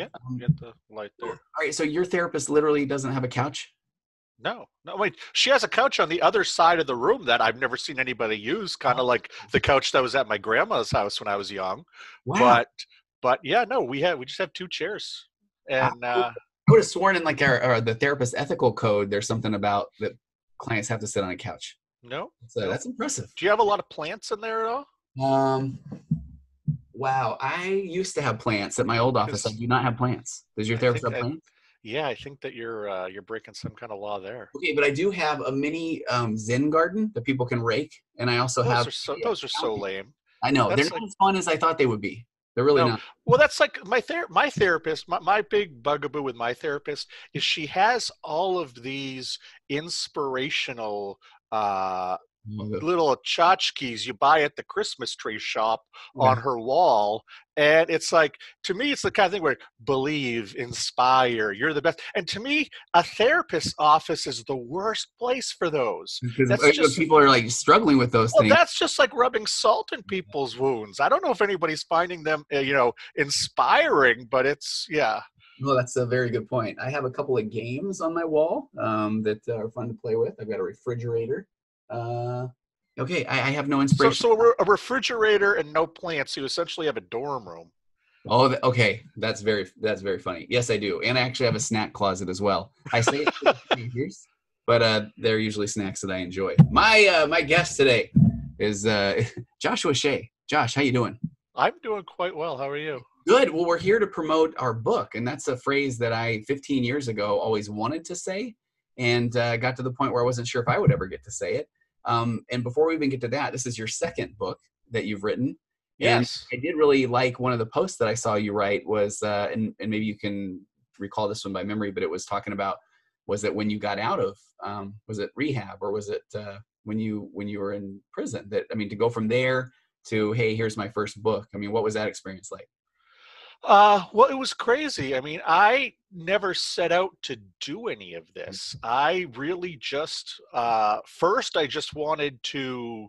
Yeah, Um, get the light there. All right, so your therapist literally doesn't have a couch? No, no, wait. She has a couch on the other side of the room that I've never seen anybody use, kind of like the couch that was at my grandma's house when I was young. Wow. But, but yeah, no, we have we just have two chairs, and uh, I would have sworn in like our, or the therapist ethical code, there's something about that clients have to sit on a couch. no. So No. that's impressive. Do you have a lot of plants in there at all? Um, wow. I used to have plants at my old office. I do not have plants. Does your therapist have I- plants? Yeah, I think that you're uh, you're breaking some kind of law there. Okay, but I do have a mini um, Zen garden that people can rake, and I also Those have. are so those are so lame. I know they're that's not like- as fun as I thought they would be. They're really No, not. Well, that's like my ther- my therapist. My, my big bugaboo with my therapist is she has all of these inspirational uh, little tchotchkes you buy at the Christmas tree shop on her wall, and it's like to me, it's the kind of thing where believe, inspire, you're the best. And to me, a therapist's office is the worst place for those. Because That's uh, just- people are like struggling with those Well, things. that's just like rubbing salt in people's wounds. I don't know if anybody's finding them, uh, you know, inspiring, but it's yeah. Well, that's a very good point. I have a couple of games on my wall um, that are fun to play with. I've got a refrigerator. Uh, okay, I, I have no inspiration. so a, re- a refrigerator and no plants. You essentially have a dorm room. oh, th- okay, that's very that's very funny. Yes, I do, and I actually have a snack closet as well. I say it for teenagers, but uh, they're usually snacks that I enjoy. My uh, my guest today is uh, Joshua Shea. Josh, how you doing? I'm doing quite well. How are you? Good. Well, we're here to promote our book, and that's a phrase that I 15 years ago always wanted to say, and uh, got to the point where I wasn't sure if I would ever get to say it. Um, and before we even get to that, this is your second book that you've written. And Yes. I did really like one of the posts that I saw you write was, uh, and, and maybe you can recall this one by memory, but it was talking about was it when you got out of um, was it rehab or was it uh, when you when you were in prison? That I mean, to go from there to hey, here's my first book. I mean, what was that experience like? Uh, well, it was crazy. I mean, I never set out to do any of this. I really just, uh, first, I just wanted to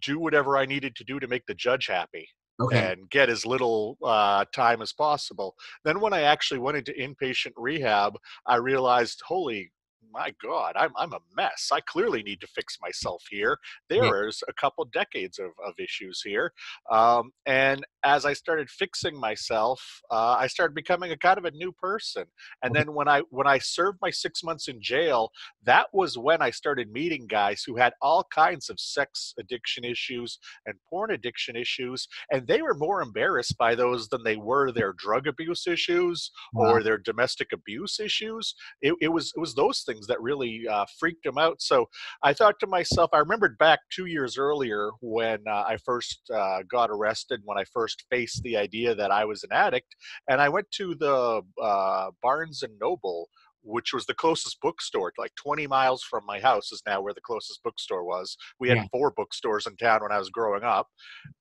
do whatever I needed to do to make the judge happy. Okay. and get as little uh, time as possible. Then, when I actually went into inpatient rehab, I realized, holy my God, I'm, I'm a mess. I clearly need to fix myself here. There's a couple decades of, of issues here. Um, and as I started fixing myself, uh, I started becoming a kind of a new person. And then when I when I served my six months in jail, that was when I started meeting guys who had all kinds of sex addiction issues and porn addiction issues, and they were more embarrassed by those than they were their drug abuse issues Wow. or their domestic abuse issues. It, it was it was those things that really uh, freaked them out. So I thought to myself, I remembered back two years earlier when uh, I first uh, got arrested, when I first faced the idea that I was an addict, and I went to the uh, Barnes and Noble. Which was the closest bookstore, like 20 miles from my house, is now where the closest bookstore was. We had Yeah. four bookstores in town when I was growing up.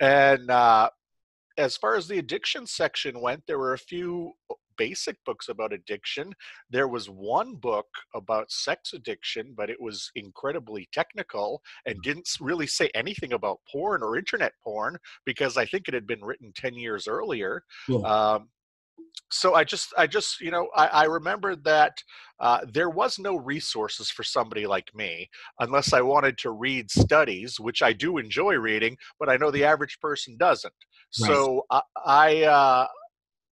And uh, as far as the addiction section went, there were a few basic books about addiction. There was one book about sex addiction, but it was incredibly technical and didn't really say anything about porn or internet porn because I think it had been written 10 years earlier. Cool. Um, so I just, I just, you know, I, I remembered that uh, there was no resources for somebody like me unless I wanted to read studies, which I do enjoy reading, but I know the average person doesn't. Right. So I, I uh,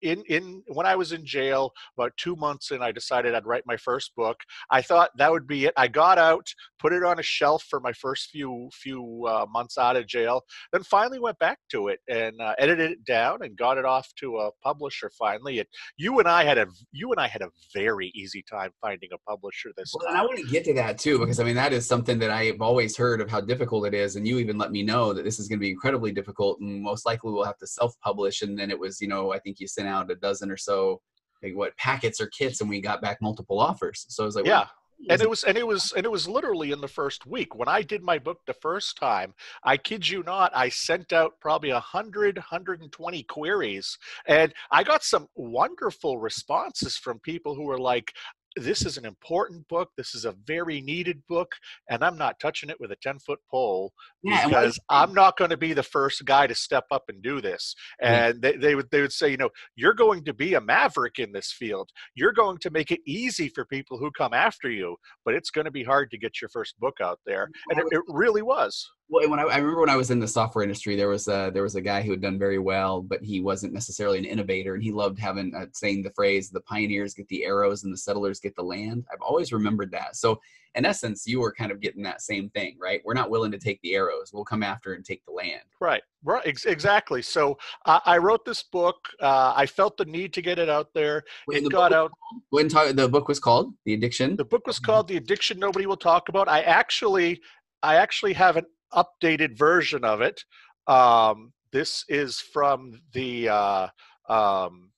in in when I was in jail, about two months in, I decided I'd write my first book. I thought that would be it. I got out, put it on a shelf for my first few few uh, months out of jail, then finally went back to it and uh, edited it down and got it off to a publisher. Finally, it you and I had a you and I had a very easy time finding a publisher this Well, and I want to get to that too, because I mean that is something that I've always heard of how difficult it is, and you even let me know that this is going to be incredibly difficult, and most likely we'll have to self-publish. And then it was, you know, I think you sent out a dozen or so, like what packets or kits, and we got back multiple offers. So I was like, Yeah. and it was and it was and it was literally in the first week when i did my book the first time i kid you not i sent out probably 100 120 queries and i got some wonderful responses from people who were like this is an important book. This is a very needed book, and I'm not touching it with a 10 foot pole Yeah, because I'm not going to be the first guy to step up and do this. Yeah. And they, they would they would say, you know, you're going to be a maverick in this field. You're going to make it easy for people who come after you, but it's going to be hard to get your first book out there. And it, it really was. Well, when I, I remember when I was in the software industry, there was a, there was a guy who had done very well, but he wasn't necessarily an innovator, and he loved having uh, saying the phrase "the pioneers get the arrows and the settlers get the land." I've always remembered that. So, in essence, you were kind of getting that same thing, right? We're not willing to take the arrows; we'll come after and take the land. Right, right, ex- exactly. So I I wrote this book. Uh, I felt the need to get it out there. Wait, It the got out. When talk, the book was called "The Addiction." The book was called "The Addiction Nobody Will Talk About." I actually, I actually have an updated version of it. Um, this is from the uh, um,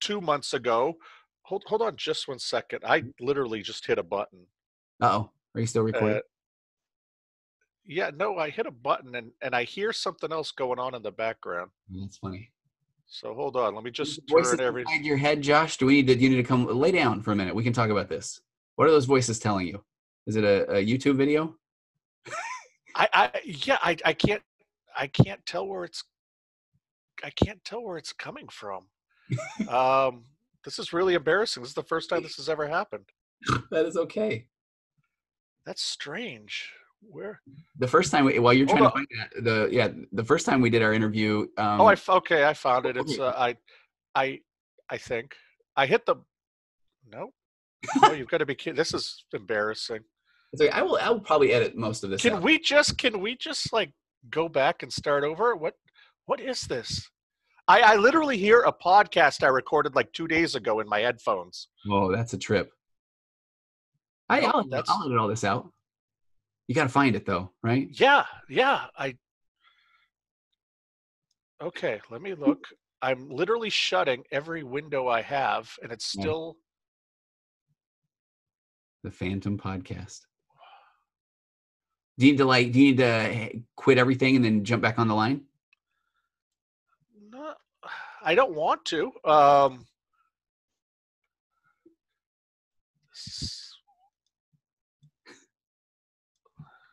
two months ago. Hold, hold on, just one second. I literally just hit a button. oh, are you still recording? Uh, yeah, no, I hit a button and and I hear something else going on in the background. That's funny. So hold on, let me just voices turn every. inside your head, Josh. Do we need to? Do you need to come lay down for a minute? We can talk about this. What are those voices telling you? Is it a, a YouTube video? I, I yeah, I, I can't I can't tell where it's I can't tell where it's coming from. um, this is really embarrassing. This is the first time this has ever happened. that is okay. That's strange. Where? The first time, we, while you're trying Hold to find that, the yeah, the first time we did our interview. Um, oh, I f- okay. I found it. It's uh, I, I, I think I hit the. No. Oh, you've got to be kidding. This is embarrassing. It's okay. I will. I will probably edit most of this. Can out. we just? Can we just like go back and start over? What? What is this? I, I literally hear a podcast I recorded like two days ago in my headphones. Oh, that's a trip. I, No, I'll, I'll edit all this out. You got to find it though, right? Yeah, yeah. I okay. Let me look. I'm literally shutting every window I have, and it's still. The Phantom Podcast. Do you need to like? Do you need to eh, quit everything and then jump back on the line? Not, I don't want to. Um,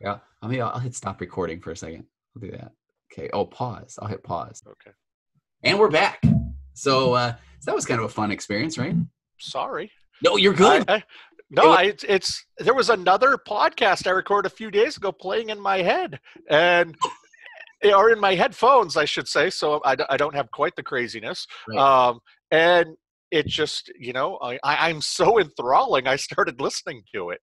Yeah. I'll, maybe I'll, I'll hit stop recording for a second. I'll do that. Okay. Oh, pause. I'll hit pause. okay. And we're back. So, uh, so that was kind of a fun experience, right? Sorry. No, you're good. I, I, no, I, it's, it's there was another podcast I recorded a few days ago playing in my head and or in my headphones, I should say. So I, I don't have quite the craziness. Right. Um, and it just, you know, I, I, I'm so enthralling. I started listening to it.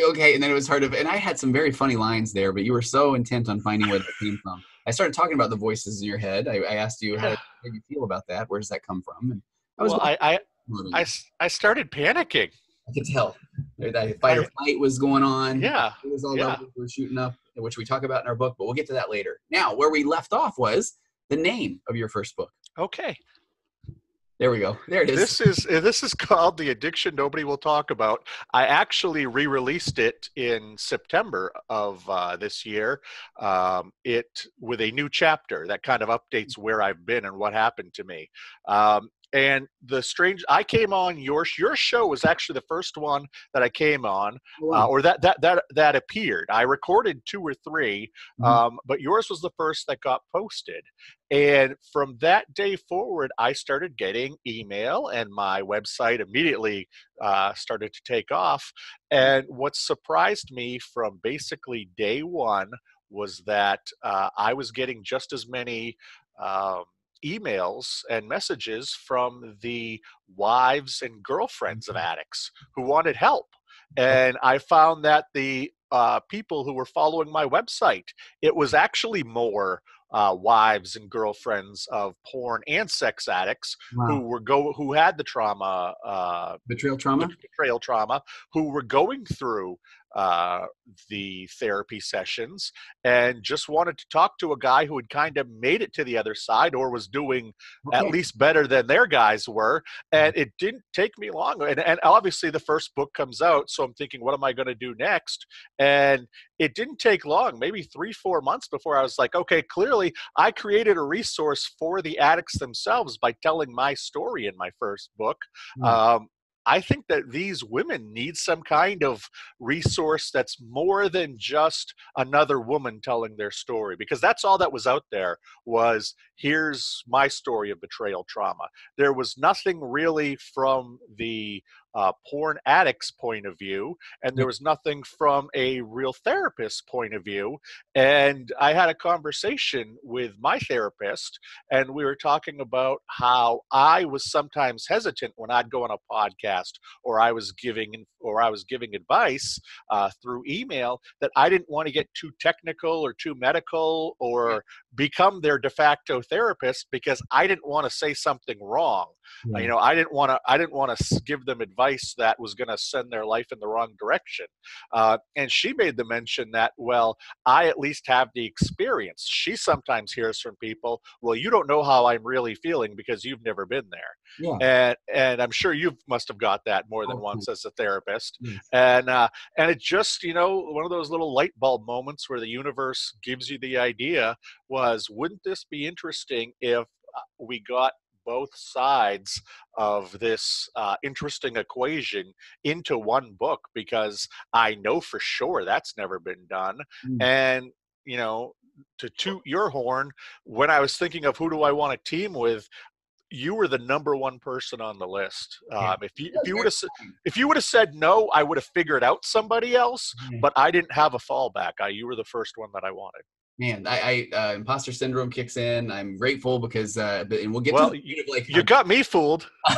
okay. And then it was hard to, and I had some very funny lines there, but you were so intent on finding where that came from. I started talking about the voices in your head. I, I asked you how, Yeah. how you feel about that. Where does that come from? And I was Well, I, I, loving I, it. s- I started panicking. I could tell that fight or flight was going on. Yeah. It was all Yeah. levels we were shooting up, which we talk about in our book, but we'll get to that later. Now, where we left off was the name of your first book. Okay. There we go. There it is. This is uh, this is called the addiction nobody will talk about. I actually re-released it in September of uh, this year. Um, it with a new chapter that kind of updates where I've been and what happened to me. Um, and the strange, I came on your your show was actually the first one that I came on, uh, or that that that that appeared. I recorded two or 3 Mhm. um, but yours was the first that got posted. And from that day forward, I started getting email, and my website immediately uh, started to take off. And what surprised me from basically day one was that uh, I was getting just as many. Um, emails and messages from the wives and girlfriends of addicts who wanted help and i found that the uh, people who were following my website it was actually more uh, wives and girlfriends of porn and sex addicts Wow. who were go who had the trauma uh, Betrayal trauma? betrayal trauma who were going through uh, the therapy sessions and just wanted to talk to a guy who had kind of made it to the other side or was doing at least better than their guys were. And it didn't take me long. And, and obviously, the first book comes out. So I'm thinking, what am I going to do next? And it didn't take long, maybe three, four months before I was like, okay, clearly I created a resource for the addicts themselves by telling my story in my first book. Hmm. Um, I think that these women need some kind of resource that's more than just another woman telling their story because that's all that was out there was here's my story of betrayal trauma. There was nothing really from the uh, porn addict's point of view, and there was nothing from a real therapist's point of view. And I had a conversation with my therapist, and we were talking about how I was sometimes hesitant when I'd go on a podcast or I was giving or I was giving advice uh, through email that I didn't want to get too technical or too medical or become their de facto therapist because I didn't want to say something wrong. You know, I didn't want to. I didn't want to give them advice that was going to send their life in the wrong direction. Uh, and she made the mention that, well, I at least have the experience. She sometimes hears from people, well, you don't know how I'm really feeling because you've never been there. Yeah. And and I'm sure you must have got that more than once as a therapist. Yes. And uh, and it just you know one of those little light bulb moments where the universe gives you the idea was, wouldn't this be interesting if uh, we got both sides of this uh, interesting equation into one book because I know for sure that's never been done. Mm. And, you know, to toot your horn, when I was thinking of who do I want to team with, you were the number one person on the list. Um, if you if you would have if you would have said no, I would have figured out somebody else. Mm. But I didn't have a fallback. I, you were the first one that I wanted man, I, I uh, imposter syndrome kicks in. I'm grateful because, uh, and we'll get well, to you, like you got me fooled.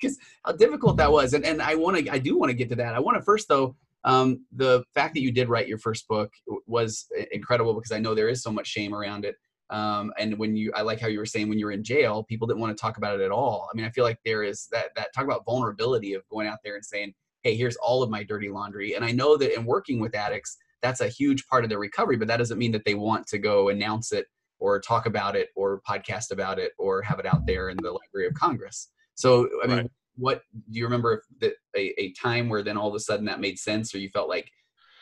Because how difficult that was, and and I want to, I do want to get to that. I want to first though, um, the fact that you did write your first book was incredible because I know there is so much shame around it. Um, and when you, I like how you were saying when you were in jail, people didn't want to talk about it at all. I mean, I feel like there is that that talk about vulnerability of going out there and saying, "Hey, here's all of my dirty laundry." And I know that in working with addicts, that's a huge part of their recovery but that doesn't mean that they want to go announce it or talk about it or podcast about it or have it out there in the library of congress so i mean right. what do you remember that a, a time where then all of a sudden that made sense or you felt like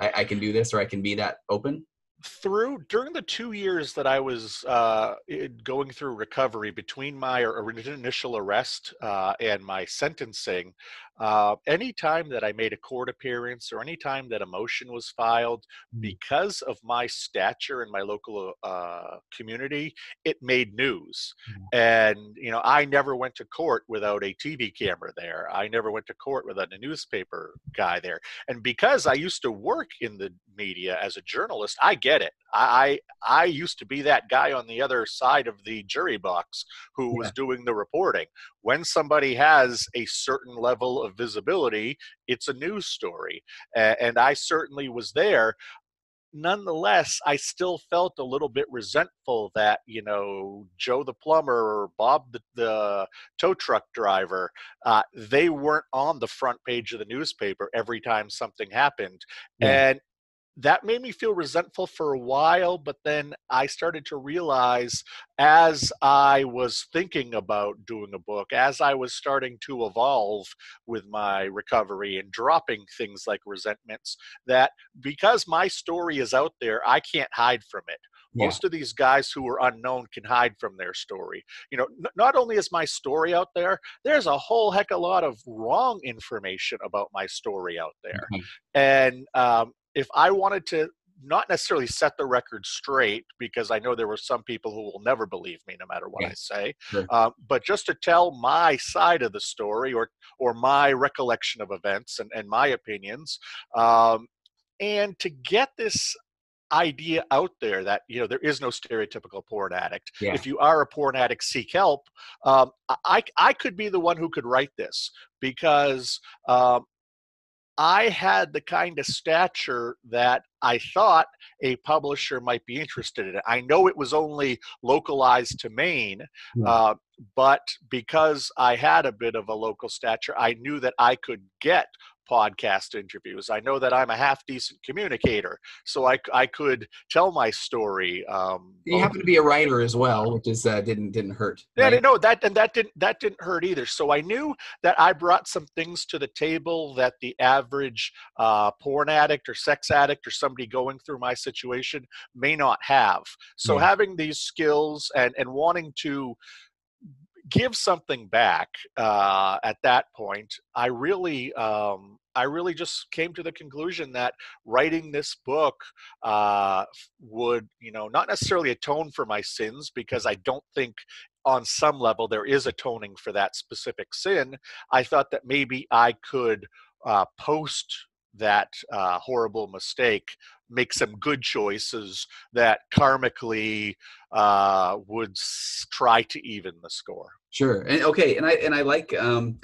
I, I can do this or i can be that open through during the two years that I was uh, going through recovery between my initial arrest uh, and my sentencing, uh, anytime that I made a court appearance or anytime that a motion was filed, mm. because of my stature in my local uh, community, it made news. Mm. And, you know, I never went to court without a TV camera there. I never went to court without a newspaper guy there. And because I used to work in the media as a journalist, I get it. I, I used to be that guy on the other side of the jury box who yeah. was doing the reporting. When somebody has a certain level of visibility, it's a news story. And I certainly was there nonetheless, I still felt a little bit resentful that you know Joe the plumber or Bob the, the tow truck driver, uh, they weren't on the front page of the newspaper every time something happened, yeah. and that made me feel resentful for a while, but then I started to realize as I was thinking about doing a book, as I was starting to evolve with my recovery and dropping things like resentments, that because my story is out there, I can't hide from it. Yeah. Most of these guys who are unknown can hide from their story. You know, n- not only is my story out there, there's a whole heck of a lot of wrong information about my story out there. Mm-hmm. And um, if I wanted to not necessarily set the record straight because I know there were some people who will never believe me no matter what yeah. I say, sure. uh, but just to tell my side of the story or or my recollection of events and, and my opinions, um, and to get this idea out there that you know there is no stereotypical porn addict yeah. if you are a porn addict seek help um, I, I could be the one who could write this because um, I had the kind of stature that I thought a publisher might be interested in. I know it was only localized to Maine, hmm. uh, but because I had a bit of a local stature, I knew that I could get podcast interviews. I know that I'm a half decent communicator, so I, I could tell my story. Um, you happen to be a writer as well, which is uh, didn't didn't hurt. Right? Yeah, no, that and that didn't that didn't hurt either. So I knew that I brought some things to the table that the average uh, porn addict or sex addict or somebody going through my situation may not have. So yeah. having these skills and and wanting to give something back uh, at that point, I really, um, I really just came to the conclusion that writing this book uh, would, you know, not necessarily atone for my sins because I don't think on some level there is atoning for that specific sin. I thought that maybe I could uh, post that uh, horrible mistake make some good choices that karmically uh, would s- try to even the score. Sure. And okay, and I and I like um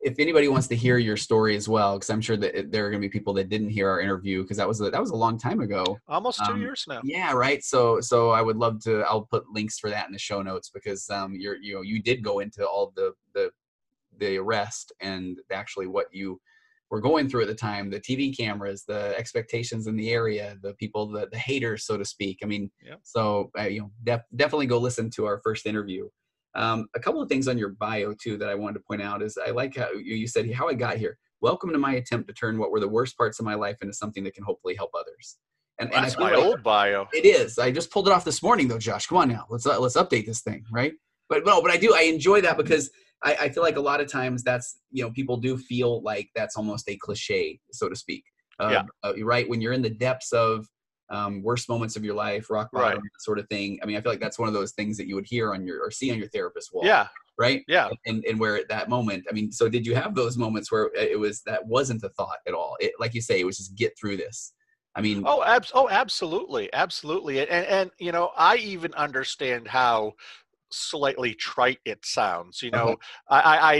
if anybody wants to hear your story as well, because I'm sure that there are going to be people that didn't hear our interview because that was a, that was a long time ago. Almost two Um, years now. Yeah, right. So so I would love to. I'll put links for that in the show notes because um you're you know you did go into all the the the arrest and actually what you were going through at the time the tv cameras the expectations in the area the people the, the haters so to speak i mean Yep. so uh, you know def- definitely go listen to our first interview um, a couple of things on your bio too that i wanted to point out is i like how you, said how i got here welcome to my attempt to turn what were the worst parts of my life into something that can hopefully help others and, and That's my like- old bio. it is. I just pulled it off this morning, though, Josh. Come on now, let's uh, let's update this thing, right? But no, but I do. I enjoy that because I, I feel like a lot of times that's you know people do feel like that's almost a cliche, so to speak. Uh, Yeah. uh, right when you're in the depths of um, worst moments of your life, rock bottom, Right. sort of thing. I mean, I feel like that's one of those things that you would hear on your or see on your therapist wall. Yeah, Right. yeah. And and where at that moment, I mean, so did you have those moments where it was that wasn't a thought at all? It, like you say, it was just get through this. I mean, Oh, abs- oh, absolutely, absolutely, and, and and you know, I even understand how slightly trite it sounds. You know, Okay. I, I, I,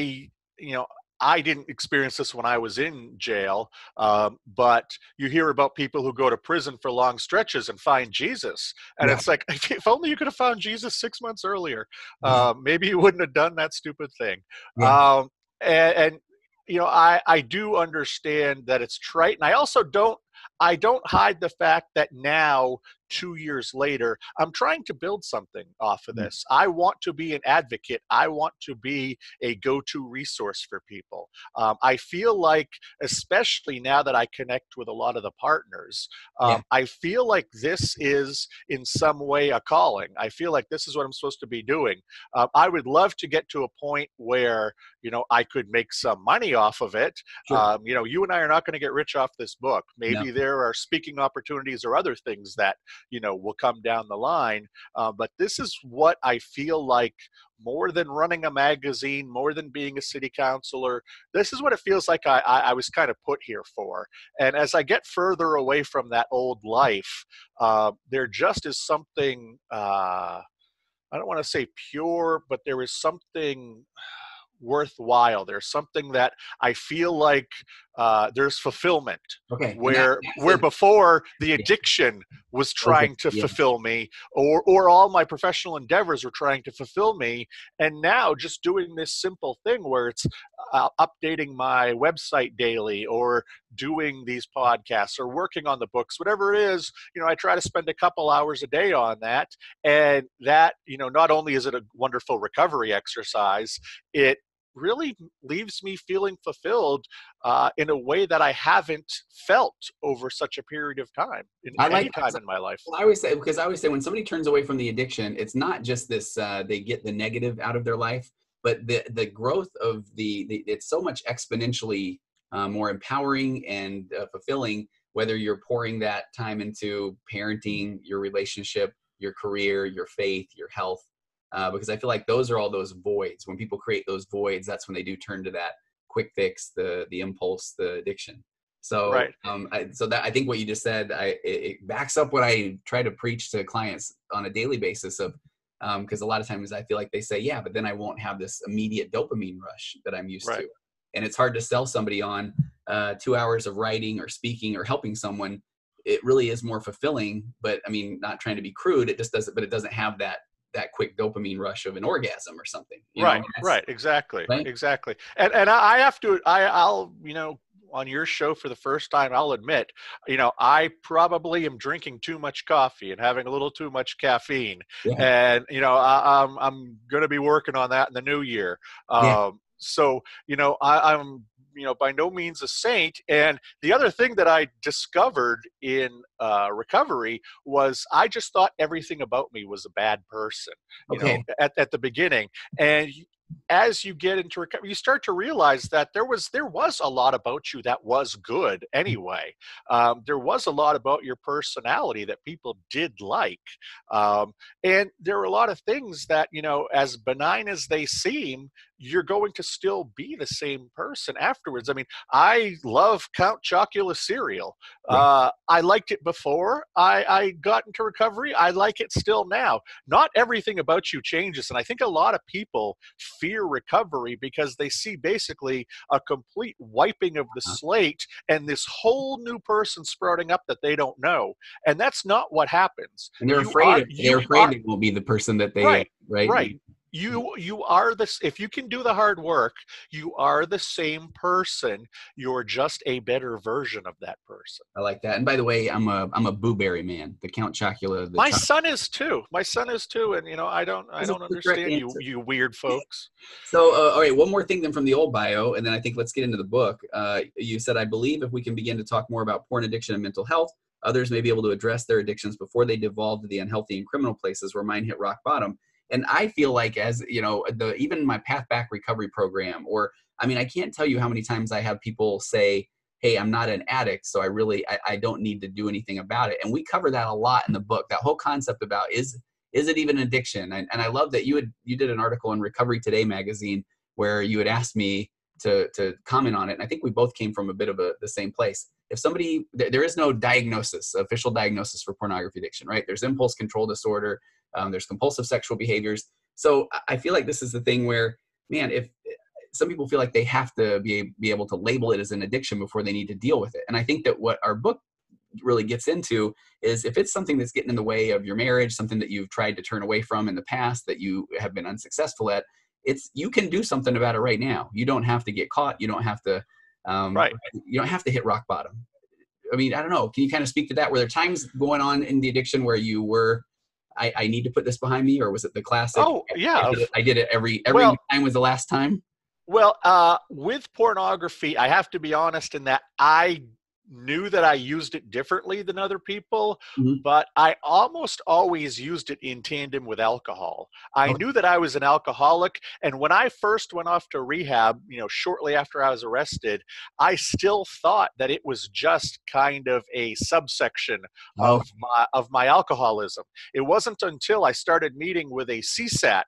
you know, I didn't experience this when I was in jail, um, but you hear about people who go to prison for long stretches and find Jesus, and Yeah. it's like, if only you could have found Jesus six months earlier, uh, maybe you wouldn't have done that stupid thing. Yeah. Um, and, and you know, I I do understand that it's trite, and I also don't I don't hide the fact that now, two years later, I'm trying to build something off of Mm. this. I want to be an advocate. I want to be a go to resource for people. Um, I feel like, especially now that I connect with a lot of the partners, um, Yeah. I feel like this is in some way a calling. I feel like this is what I'm supposed to be doing. Um, I would love to get to a point where, you know, I could make some money off of it. Sure. Um, you know, you and I are not going to get rich off this book. Maybe No. there are speaking opportunities or other things that you know will come down the line. Uh, but this is what I feel like more than running a magazine, more than being a city councilor. This is what it feels like I, I, I was kind of put here for. And as I get further away from that old life, uh, there just is something. Uh, I don't want to say pure, but there is something worthwhile. There's something that I feel like uh, there's fulfillment okay. and that- where where it. before the addiction was trying to yeah. fulfill me or or all my professional endeavors were trying to fulfill me and now just doing this simple thing where it's uh, updating my website daily or doing these podcasts or working on the books whatever it is you know i try to spend a couple hours a day on that and that you know not only is it a wonderful recovery exercise it really leaves me feeling fulfilled uh, in a way that I haven't felt over such a period of time in I any like time in my life. Well, I always say because I always say when somebody turns away from the addiction, it's not just this uh, they get the negative out of their life, but the the growth of the, the it's so much exponentially uh, more empowering and uh, fulfilling. Whether you're pouring that time into parenting, your relationship, your career, your faith, your health, uh, because I feel like those are all those voids. When people create those voids, that's when they do turn to that quick fix, the the impulse, the addiction. So, Right. um, I, so that I think what you just said, I it, backs up what I try to preach to clients on a daily basis of, because a lot of times I feel like they say, yeah, but then I won't have this immediate dopamine rush that I'm used Right. to, and it's hard to sell somebody on uh, two hours of writing or speaking or helping someone. It really is more fulfilling, but I mean, not trying to be crude. It just doesn't, but it doesn't have that that quick dopamine rush of an orgasm or something. you right, right, exactly, right? exactly. And and I I have to I I'll you know on your show for the first time I'll admit you know I probably am drinking too much coffee and having a little too much caffeine Yeah. and you know I, I'm I'm going to be working on that in the new year. Um, Yeah. So you know I, I'm you know by no means a saint. And the other thing that i discovered in uh, recovery was i just thought everything about me was a bad person you okay. know at, at the beginning. And as you get into recovery you start to realize that there was there was a lot about you that was good anyway. Um, there was a lot about your personality that people did like. Um, and there are a lot of things that you know as benign as they seem you're going to still be the same person afterwards. I mean, I love Count Chocula cereal. Uh, I liked it before I, I got into recovery. I like it still now. Not everything about you changes. And I think a lot of people fear recovery because they see basically a complete wiping of the uh-huh. slate and this whole new person sprouting up that they don't know. And that's not what happens. And they're you afraid, are, they're afraid are, it will be the person that they, right, right? Right you you are this if you can do the hard work you are the same person. You're just a better version of that person. I like that and by the way i'm a i'm a blueberry man the count chocula the my son is too my son is too and you know i don't i don't understand you you weird folks. So uh, all right one more thing then from the old bio and then i think let's get into the book. Uh, you said i believe if we can begin to talk more about porn addiction and mental health others may be able to address their addictions before they devolve to the unhealthy and criminal places where mine hit rock bottom and i feel like as you know the even my path back recovery program or i mean i can't tell you how many times i have people say hey i'm not an addict so i really i, I don't need to do anything about it. And we cover that a lot in the book that whole concept about is is it even addiction? And, and i love that you had you did an article in recovery today magazine where you had asked me to to comment on it and i think we both came from a bit of a, the same place. If somebody there is no diagnosis official diagnosis for pornography addiction right? There's impulse control disorder um, there's compulsive sexual behaviors. So I feel like this is the thing where, man, if some people feel like they have to be, be able to label it as an addiction before they need to deal with it. And I think that what our book really gets into is if it's something that's getting in the way of your marriage, something that you've tried to turn away from in the past that you have been unsuccessful at, it's you can do something about it right now. You don't have to get caught. You don't have to, um, right. You don't have to hit rock bottom. I mean, I don't know. Can you kind of speak to that? Were there times going on in the addiction where you were I, I need to put this behind me, or was it the classic? Oh yeah, I did it, I did it every every well, time was the last time. Well, uh, with pornography, I have to be honest in that I knew that I used it differently than other people, mm-hmm. but I almost always used it in tandem with alcohol. I okay. knew that I was an alcoholic, and when I first went off to rehab, you know, shortly after I was arrested, I still thought that it was just kind of a subsection oh. of my of my alcoholism. It wasn't until I started meeting with a CSAT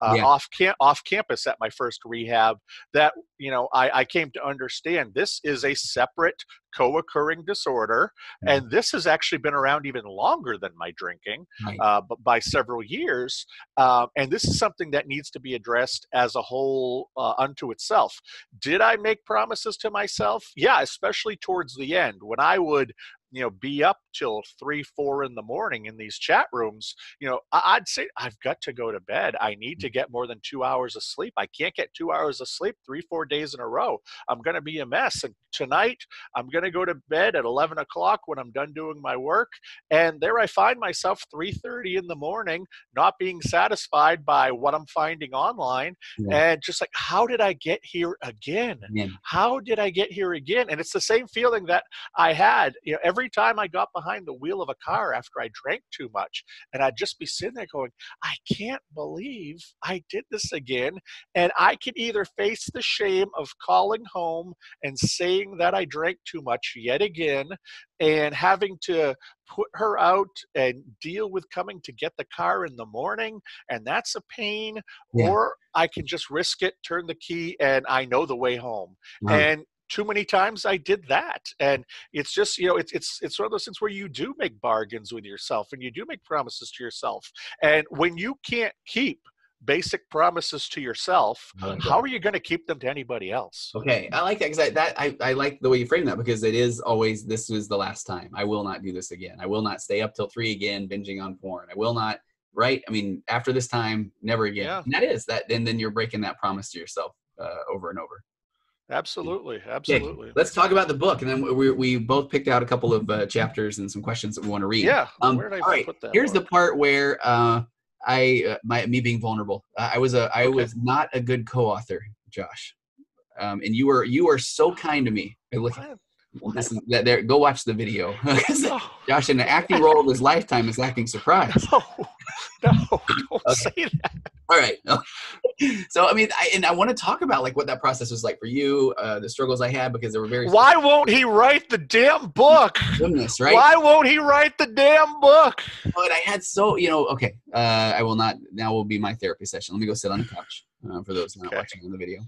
uh, yeah. off cam- off campus at my first rehab that you know I, I came to understand this is a separate co-occurring disorder yeah. and this has actually been around even longer than my drinking right. uh, but by several years uh, and this is something that needs to be addressed as a whole uh, unto itself did i make promises to myself yeah especially towards the end when i would you know be up till three four in the morning in these chat rooms you know i'd say i've got to go to bed. I need to mm-hmm. get more than two hours of sleep. I can't get two hours of sleep three four days in a row. I'm going to be a mess and tonight i'm going to go to bed at 11 o'clock when i'm done doing my work and there i find myself 3.30 in the morning not being satisfied by what i'm finding online yeah. and just like how did i get here again? Yeah. how did i get here again? And it's the same feeling that i had you know every every time I got behind the wheel of a car after I drank too much, and I'd just be sitting there going, I can't believe I did this again. And I could either face the shame of calling home and saying that I drank too much yet again and having to put her out and deal with coming to get the car in the morning and that's a pain yeah. or i can just risk it turn the key and i know the way home and too many times I did that. And it's just, you know, it's it's it's one of those things where you do make bargains with yourself and you do make promises to yourself. And when you can't keep basic promises to yourself, like how are you going to keep them to anybody else? Okay, I like that because I, that I, I like the way you frame that because it is always this is the last time. I will not do this again. I will not stay up till three again binging on porn. I will not. Right? I mean, after this time, never again. Yeah. And that is that. And then you're breaking that promise to yourself uh, over and over. Absolutely, absolutely. Okay, let's talk about the book, and then we we both picked out a couple of uh, chapters and some questions that we want to read. Yeah. Um, where did I all right. Put that here's the part where uh, I uh, my me being vulnerable. Uh, I was a I okay. was not a good co-author, Josh. um, and you were you were so kind to me. Look, this is that there. Go watch the video. Josh, in an acting role of his lifetime, is acting surprise. No, no, don't okay. say that. All right. so I mean, I, and I want to talk about like what that process was like for you, uh, the struggles I had because there were very. Why won't he write the damn book? Goodness, right? Why won't he write the damn book? But I had so you know. Okay, uh, I will not. Now will be my therapy session. Let me go sit on the couch uh, for those not okay. watching on the video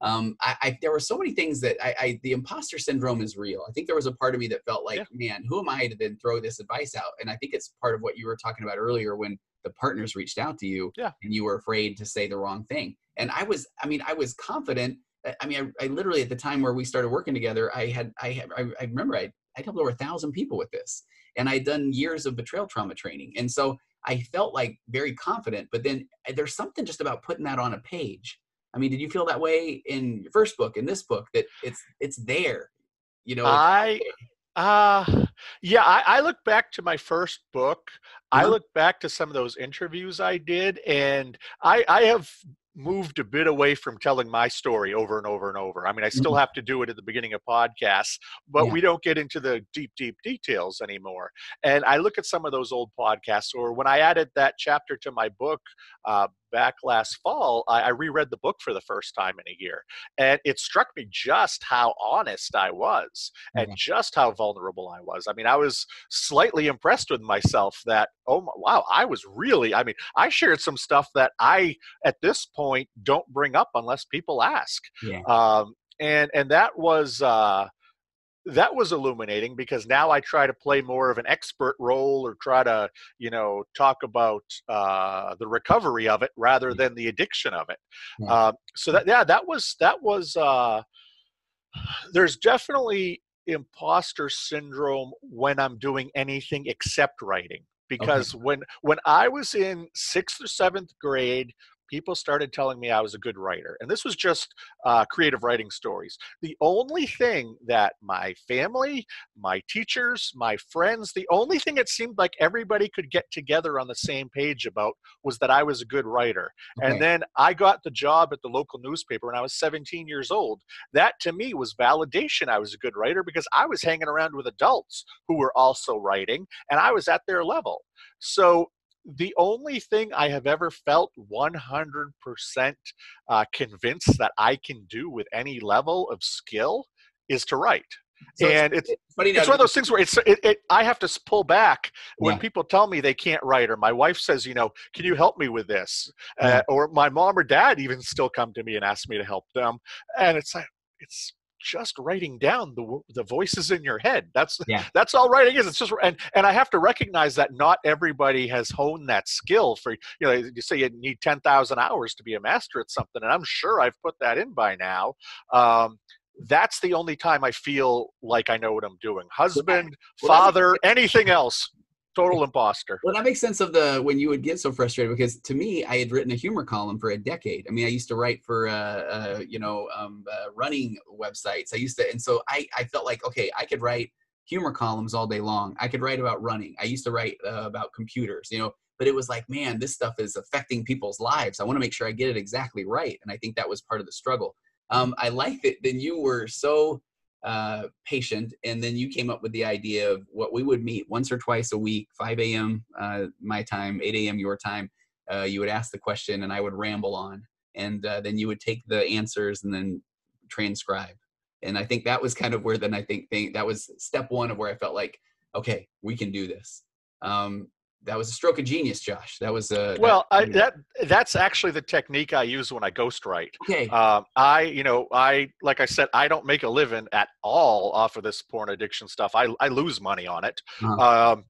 um, I, I, there were so many things that I, I, the imposter syndrome is real. I think there was a part of me that felt like, yeah. man, who am I to then throw this advice out? And I think it's part of what you were talking about earlier when the partners reached out to you yeah. and you were afraid to say the wrong thing. And I was, I mean, I was confident. I mean, I, I literally at the time where we started working together, I had, I had, I, I remember I, I helped over a thousand people with this and I'd done years of betrayal trauma training. And so I felt like very confident, but then eh, there's something just about putting that on a page I mean, did you feel that way in your first book, in this book, that it's it's there? You know, I uh yeah, I, I look back to my first book. Mm-hmm. I look back to some of those interviews I did, and I I have moved a bit away from telling my story over and over and over. I mean, I still mm-hmm. have to do it at the beginning of podcasts, but yeah. we don't get into the deep, deep details anymore. And I look at some of those old podcasts, or when I added that chapter to my book uh, back last fall, I, I reread the book for the first time in a year. And it struck me just how honest I was and mm-hmm. just how vulnerable I was. I mean, I was slightly impressed with myself that, oh, my, wow, I was really, I mean, I shared some stuff that I, at this point, point don't bring up unless people ask. Yeah. Um, and and that was uh, that was illuminating because now I try to play more of an expert role or try to you know talk about uh, the recovery of it rather than the addiction of it. Yeah. Uh, so that yeah, that was that was. Uh, there's definitely imposter syndrome when I'm doing anything except writing because okay. when when I was in sixth or seventh grade, people started telling me I was a good writer. And this was just uh, creative writing stories. The only thing that my family, my teachers, my friends, the only thing it seemed like everybody could get together on the same page about was that I was a good writer. Okay. And then I got the job at the local newspaper when I was 17 years old. That to me was validation I was a good writer because I was hanging around with adults who were also writing and I was at their level. So the only thing I have ever felt 100% uh, convinced that I can do with any level of skill is to write. So and it's it's, it's one of those things where it's it, it, I have to pull back when yeah. people tell me they can't write, or my wife says, you know, can you help me with this? Uh, or my mom or dad even still come to me and ask me to help them, and it's like it's just writing down the the voices in your head. That's yeah. that's all writing is. It's just and and I have to recognize that not everybody has honed that skill. For you know, you say you need ten thousand hours to be a master at something, and I'm sure I've put that in by now. Um, that's the only time I feel like I know what I'm doing. Husband, well, father, anything else total imposter. Well, that makes sense of the when you would get so frustrated because to me, I had written a humor column for a decade. I mean, I used to write for uh, uh you know um, uh, running websites. I used to, and so I I felt like okay, I could write humor columns all day long. I could write about running. I used to write uh, about computers, you know. But it was like, man, this stuff is affecting people's lives. I want to make sure I get it exactly right, and I think that was part of the struggle. Um, I like that. Then you were so uh, patient, and then you came up with the idea of what we would meet once or twice a week, 5 a.m. Uh, my time, 8 a.m. your time. Uh, you would ask the question, and I would ramble on, and uh, then you would take the answers and then transcribe. And I think that was kind of where then I think that was step one of where I felt like, okay, we can do this. Um, that was a stroke of genius, Josh. That was a well. That, I, that that's actually the technique I use when I ghostwrite. Okay. Um, I you know I like I said I don't make a living at all off of this porn addiction stuff. I I lose money on it. Uh-huh. Um,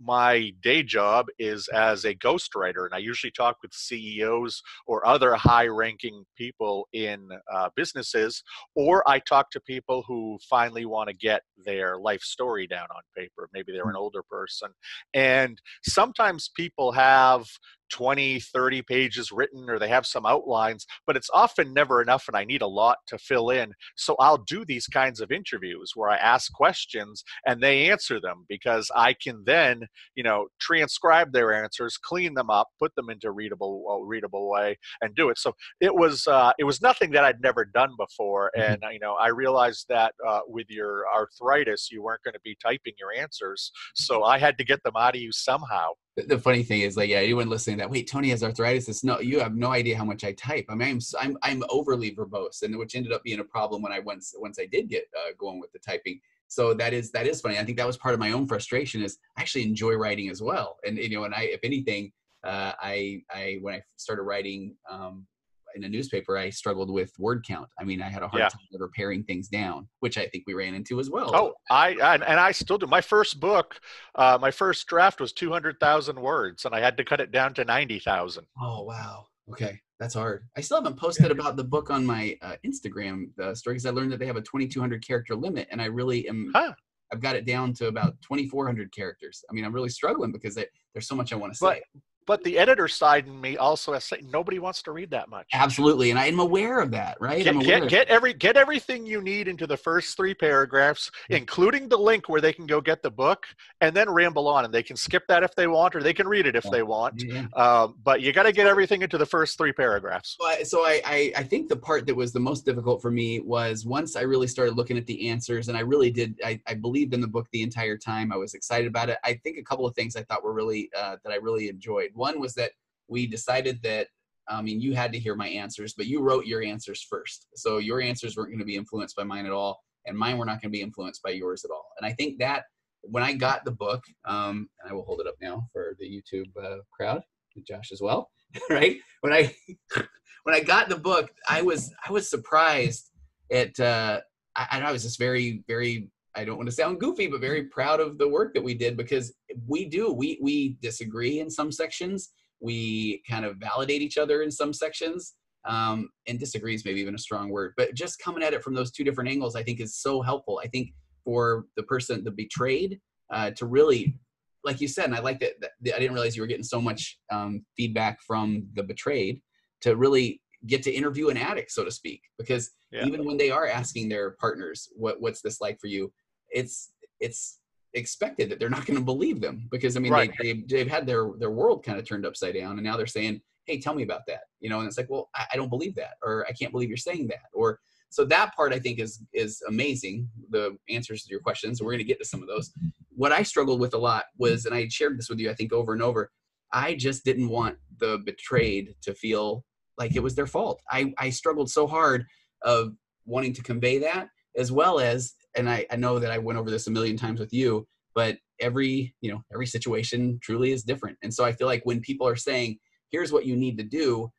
my day job is as a ghostwriter, and I usually talk with CEOs or other high ranking people in uh, businesses, or I talk to people who finally want to get their life story down on paper. Maybe they're an mm. older person. And sometimes people have 20, 30 pages written or they have some outlines, but it's often never enough and I need a lot to fill in. So I'll do these kinds of interviews where I ask questions and they answer them because I can then you know transcribe their answers clean them up put them into readable readable way and do it. So it was uh, it was nothing that i'd never done before Mhm. and uh, you know i realized that uh, with your arthritis you weren't going to be typing your answers so i had to get them out of you somehow. The, funny thing is like yeah anyone listening to that wait tony has arthritis it's no you have no idea how much i type. I mean i'm i'm, I'm overly verbose and which ended up being a problem when i once once i did get uh, going with the typing so that is that is funny i think that was part of my own frustration is i actually enjoy writing as well and you know and i if anything uh, i i when i started writing um, in a newspaper i struggled with word count i mean i had a hard Yeah. time ever paring things down which i think we ran into as well Oh, I, I and I still do. My first book, uh, my first draft was two hundred thousand words, and I had to cut it down to ninety thousand. Oh wow. Okay, that's hard. I still haven't posted about the book on my uh, Instagram uh, story because I learned that they have a 2,200 character limit, and I really am. Huh. I've got it down to about 2,400 characters. I mean, I'm really struggling because there's so much I want to say. But but the editor side in me also has say nobody wants to read that much. Absolutely, and I am aware of that. Right? I'm Get, get, get every get everything you need into the first three paragraphs, including the link where they can go get the book, and then ramble on. And they can skip that if they want, or they can read it if they want. Yeah. Um, but you got to get everything into the first three paragraphs. So I, so I, I, I think the part that was the most difficult for me was once I really started looking at the answers, and I really did. I, I believed in the book the entire time. I was excited about it. I think a couple of things I thought were really uh, that I really enjoyed. One was that we decided that. I mean, you had to hear my answers, but you wrote your answers first. So your answers weren't going to be influenced by mine at all, and mine were not going to be influenced by yours at all. And I think that when I got the book, um, and I will hold it up now for the YouTube uh, crowd, Josh as well, right? When I when I got the book, I was I was surprised at uh, I, I was just very very I don't want to sound goofy, but very proud of the work that we did because we do we we disagree in some sections, we kind of validate each other in some sections, um, and disagree is maybe even a strong word, but just coming at it from those two different angles, I think is so helpful. I think for the person the betrayed uh, to really like you said, and I like that, that I didn't realize you were getting so much um, feedback from the betrayed to really get to interview an addict, so to speak, because Yeah. even when they are asking their partners, "What what's this like for you?" It's it's expected that they're not going to believe them because I mean Right. they, they've, they've had their their world kind of turned upside down, and now they're saying, "Hey, tell me about that," you know, and it's like, "Well, I, I don't believe that," or "I can't believe you're saying that," or so that part I think is is amazing. The answers to your questions. We're going to get to some of those. What I struggled with a lot was, and I shared this with you, I think over and over. I just didn't want the betrayed to feel like it was their fault. I I struggled so hard of wanting to convey that as well as, and I I know that I went over this a million times with you, but every you know every situation truly is different, and so I feel like when people are saying, "Here's what you need to do,"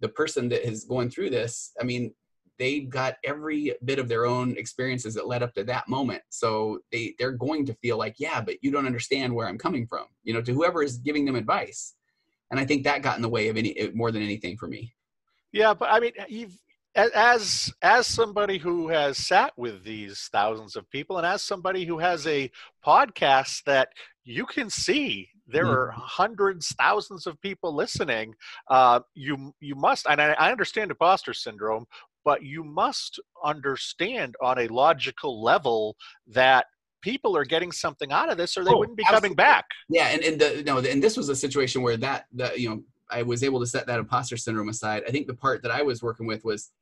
the person that is going through this, I mean, they got every bit of their own experiences that led up to that moment. So they they're going to feel like yeah but you don't understand where i'm coming from you know to whoever is giving them advice. And i think that got in the way of any more than anything for me. Yeah, but I mean, you've as as somebody who has sat with these thousands of people, and as somebody who has a podcast that you can see there are hundreds, thousands of people listening. Uh, you you must, and I, I understand imposter syndrome, but you must understand on a logical level that people are getting something out of this, or they Oh, wouldn't be coming back. yeah and and the no and this was a situation where that that you know i was able to set that imposter syndrome aside i think the part that i was working with was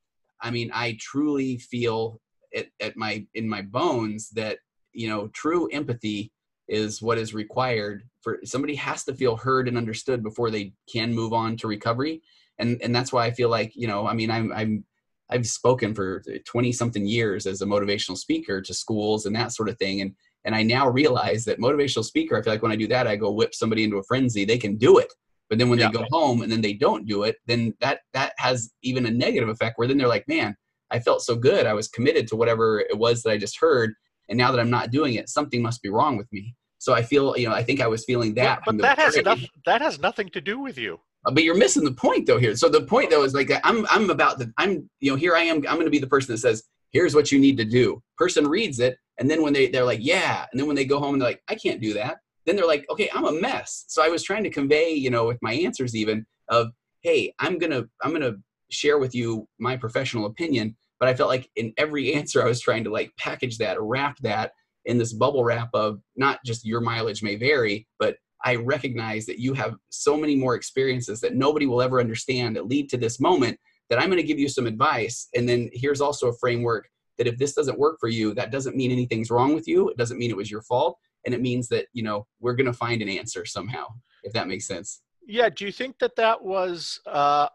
i mean i truly feel at, at my in my bones that you know true empathy is what is required for somebody has to feel heard and understood before they can move on to recovery and and that's why i feel like you know i mean i'm i'm i've spoken for 20 something years as a motivational speaker to schools and that sort of thing and and I now realize that motivational speaker, I feel like when I do that, I go whip somebody into a frenzy. They can do it. But then when Yeah. they go home and then they don't do it, then that that has even a negative effect where then they're like, man, I felt so good. I was committed to whatever it was that I just heard. And now that I'm not doing it, something must be wrong with me. So I feel, you know, I think I was feeling that. but but that has enough. That has nothing to do with you. Uh, but you're missing the point though here. So the point though is like I'm I'm about the I'm you know here I am I'm going to be the person that says here's what you need to do. Person reads it and then when they they're like yeah and then when they go home and they're like I can't do that. Then they're like okay I'm a mess. So I was trying to convey you know with my answers even of hey I'm gonna I'm gonna share with you my professional opinion. But I felt like in every answer I was trying to like package that wrap that in this bubble wrap of not just your mileage may vary, but I recognize that you have so many more experiences that nobody will ever understand that lead to this moment that I'm going to give you some advice. And then here's also a framework that if this doesn't work for you, that doesn't mean anything's wrong with you. It doesn't mean it was your fault. And it means that, you know, we're going to find an answer somehow, if that makes sense. Yeah. Do you think that that was uh,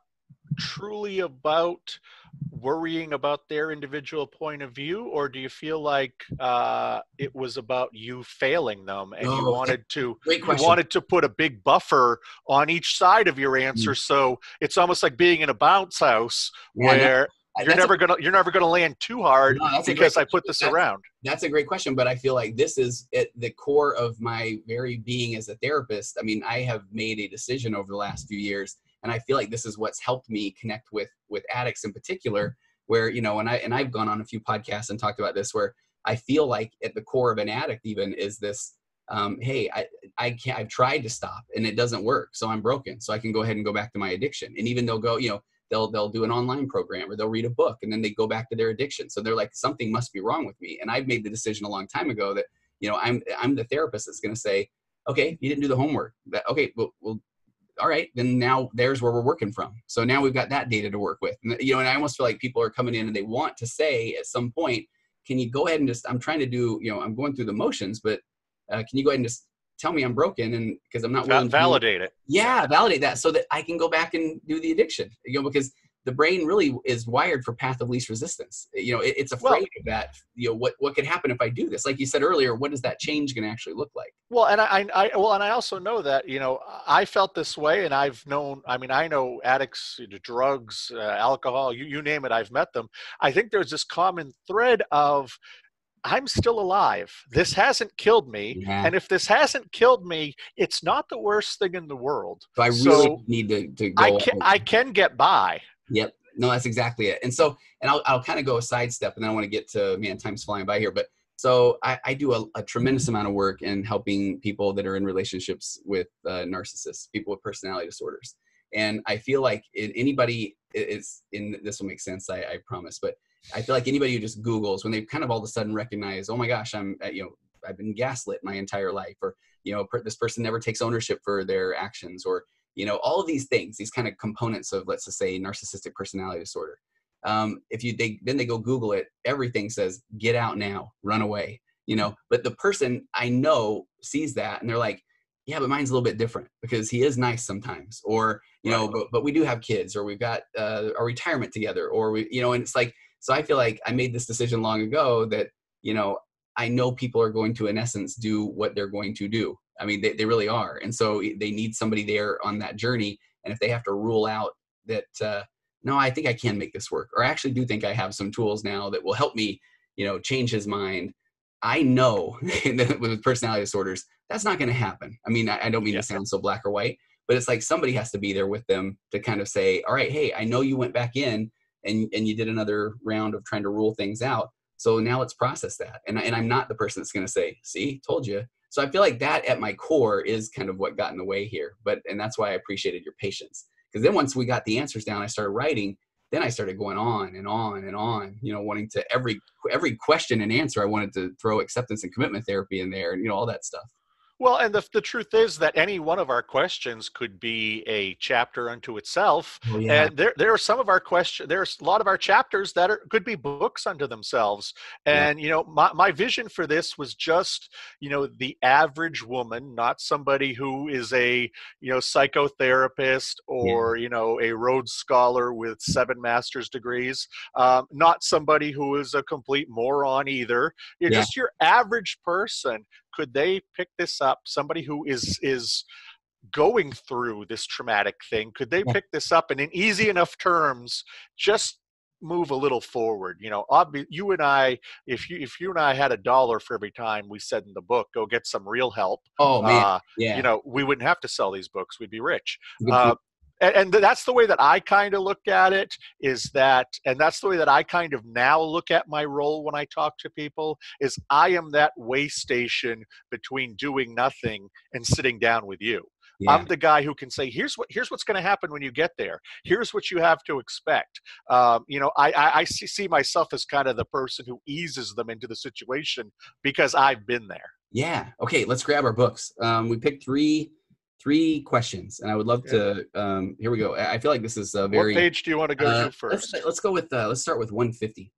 truly about worrying about their individual point of view, or do you feel like uh, it was about you failing them and oh, you wanted to you wanted to put a big buffer on each side of your answer, mm. so it's almost like being in a bounce house yeah, where you're never a, gonna you're never gonna land too hard no, because I put this around. That's a great question, but I feel like this is at the core of my very being as a therapist. I mean, I have made a decision over the last few years and i feel like this is what's helped me connect with with addicts in particular where you know and i and i've gone on a few podcasts and talked about this where i feel like at the core of an addict even is this um, hey i i can't i've tried to stop and it doesn't work so i'm broken so i can go ahead and go back to my addiction and even they'll go you know they'll they'll do an online program or they'll read a book and then they go back to their addiction so they're like something must be wrong with me and i've made the decision a long time ago that you know i'm i'm the therapist that's going to say okay you didn't do the homework that okay well, well all right, then now there's where we're working from. So now we've got that data to work with. And, you know, and I almost feel like people are coming in and they want to say at some point, can you go ahead and just, I'm trying to do, you know, I'm going through the motions, but uh, can you go ahead and just tell me I'm broken and because I'm not willing to validate it. Yeah, validate that so that I can go back and do the addiction. You know, because the brain really is wired for path of least resistance. You know, it, it's afraid well, of that. You know, what what could happen if I do this? Like you said earlier, what is that change going to actually look like? Well, and I, I, well, and I also know that you know I felt this way, and I've known. I mean, I know addicts drugs, uh, alcohol, you you name it. I've met them. I think there's this common thread of I'm still alive. This hasn't killed me. Yeah. And if this hasn't killed me, it's not the worst thing in the world. So I really so need to, to I can, I can get by. Yep. No, that's exactly it. And so, and I'll, I'll kind of go a sidestep and then I want to get to, man, time's flying by here. But so I, I do a, a, tremendous amount of work in helping people that are in relationships with uh, narcissists, people with personality disorders. And I feel like anybody is in, this will make sense, I, I promise, but I feel like anybody who just Googles when they kind of all of a sudden recognize, oh my gosh, I'm, uh, you know, I've been gaslit my entire life, or, you know, per, this person never takes ownership for their actions, or, you know all of these things these kind of components of let's just say narcissistic personality disorder. Um, if you they then they go google it everything says get out now run away you know? But the person i know sees that and they're like yeah but mine's a little bit different because he is nice sometimes or you know but, but we do have kids or we've got uh, our retirement together or we you know and it's like so i feel like i made this decision long ago that you know i know people are going to in essence do what they're going to do I mean, they, they really are. And so they need somebody there on that journey. And if they have to rule out that, uh, no, I think I can make this work, or I actually do think I have some tools now that will help me, you know, change his mind. I know with personality disorders, that's not going to happen. I mean, I, I don't mean yeah. to sound so black or white, but it's like somebody has to be there with them to kind of say, all right, hey, I know you went back in and, and you did another round of trying to rule things out. So now let's process that. And, and I'm not the person that's going to say, see, told you, so I feel like that at my core is kind of what got in the way here. But and that's why I appreciated your patience. Because then once we got the answers down, I started writing. Then I started going on and on and on, you know, wanting to every every question and answer, I wanted to throw acceptance and commitment therapy in there and you know all that stuff. Well, and the, the truth is that any one of our questions could be a chapter unto itself. Oh, yeah. And there, there are some of our questions, there's a lot of our chapters that are, could be books unto themselves. And, yeah. you know, my, my vision for this was just, you know, the average woman, not somebody who is a, you know, psychotherapist or, yeah. you know, a Rhodes Scholar with seven master's degrees, um, not somebody who is a complete moron either. You're just your average person could they pick this up somebody who is is going through this traumatic thing could they pick this up and in easy enough terms just move a little forward you know? Obvi- you and i if you if you and i had a dollar for every time we said in the book go get some real help oh man. uh, yeah. you know we wouldn't have to sell these books we'd be rich. Uh, and, and that's the way that I kind of look at it is that, and that's the way that I kind of now look at my role when I talk to people is I am that way station between doing nothing and sitting down with you. Yeah. I'm the guy who can say, "Here's what here's what's going to happen when you get there. Here's what you have to expect." Um, you know, I, I, I see, see myself as kind of the person who eases them into the situation because I've been there. Yeah. Okay. Let's grab our books. Um, we picked three three questions, and I would love to. Um, here we go. I feel like this is a very. What page do you want to go uh, to first? Let's, let's go with. Uh, let's start with 150.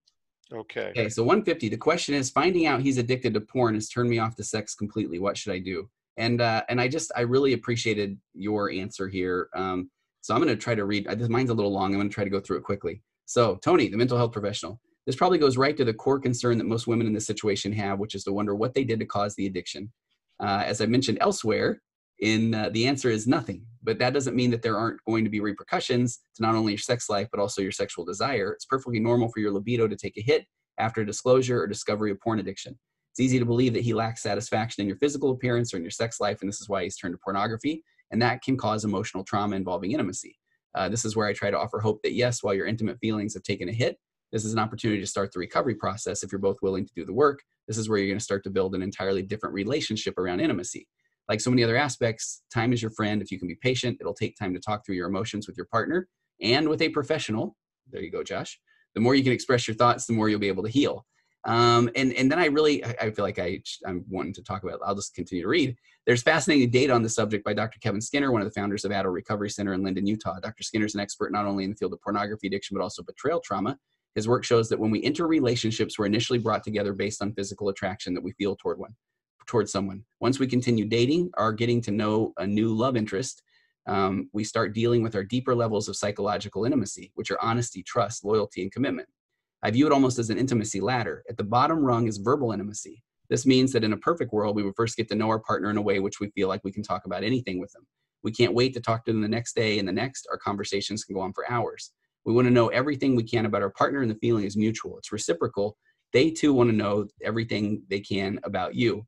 Okay. Okay. So 150. The question is: finding out he's addicted to porn has turned me off to sex completely. What should I do? And uh, and I just I really appreciated your answer here. Um, so I'm going to try to read. This mine's a little long. I'm going to try to go through it quickly. So Tony, the mental health professional. This probably goes right to the core concern that most women in this situation have, which is to wonder what they did to cause the addiction. Uh, as I mentioned elsewhere, in uh, the answer is nothing. But that doesn't mean that there aren't going to be repercussions to not only your sex life but also your sexual desire. It's perfectly normal for your libido to take a hit after disclosure or discovery of porn addiction. It's easy to believe that he lacks satisfaction in your physical appearance or in your sex life and this is why he's turned to pornography and that can cause emotional trauma involving intimacy. Uh, this is where i try to offer hope that yes while your intimate feelings have taken a hit this is an opportunity to start the recovery process if you're both willing to do the work. This is where you're going to start to build an entirely different relationship around intimacy like so many other aspects, time is your friend. If you can be patient, it'll take time to talk through your emotions with your partner and with a professional. There you go, Josh. The more you can express your thoughts, the more you'll be able to heal. Um, and and then I really I feel like I I'm wanting to talk about. I'll just continue to read. There's fascinating data on the subject by Dr. Kevin Skinner, one of the founders of Addo Recovery Center in Lindon, Utah. Dr. Skinner is an expert not only in the field of pornography addiction but also betrayal trauma. His work shows that when we enter relationships, we're initially brought together based on physical attraction that we feel toward one towards someone. Once we continue dating or getting to know a new love interest, um, we start dealing with our deeper levels of psychological intimacy, which are honesty, trust, loyalty, and commitment. I view it almost as an intimacy ladder. At the bottom rung is verbal intimacy. This means that in a perfect world, we would first get to know our partner in a way which we feel like we can talk about anything with them. We can't wait to talk to them the next day and the next. Our conversations can go on for hours. We want to know everything we can about our partner, and the feeling is mutual. It's reciprocal. They too want to know everything they can about you.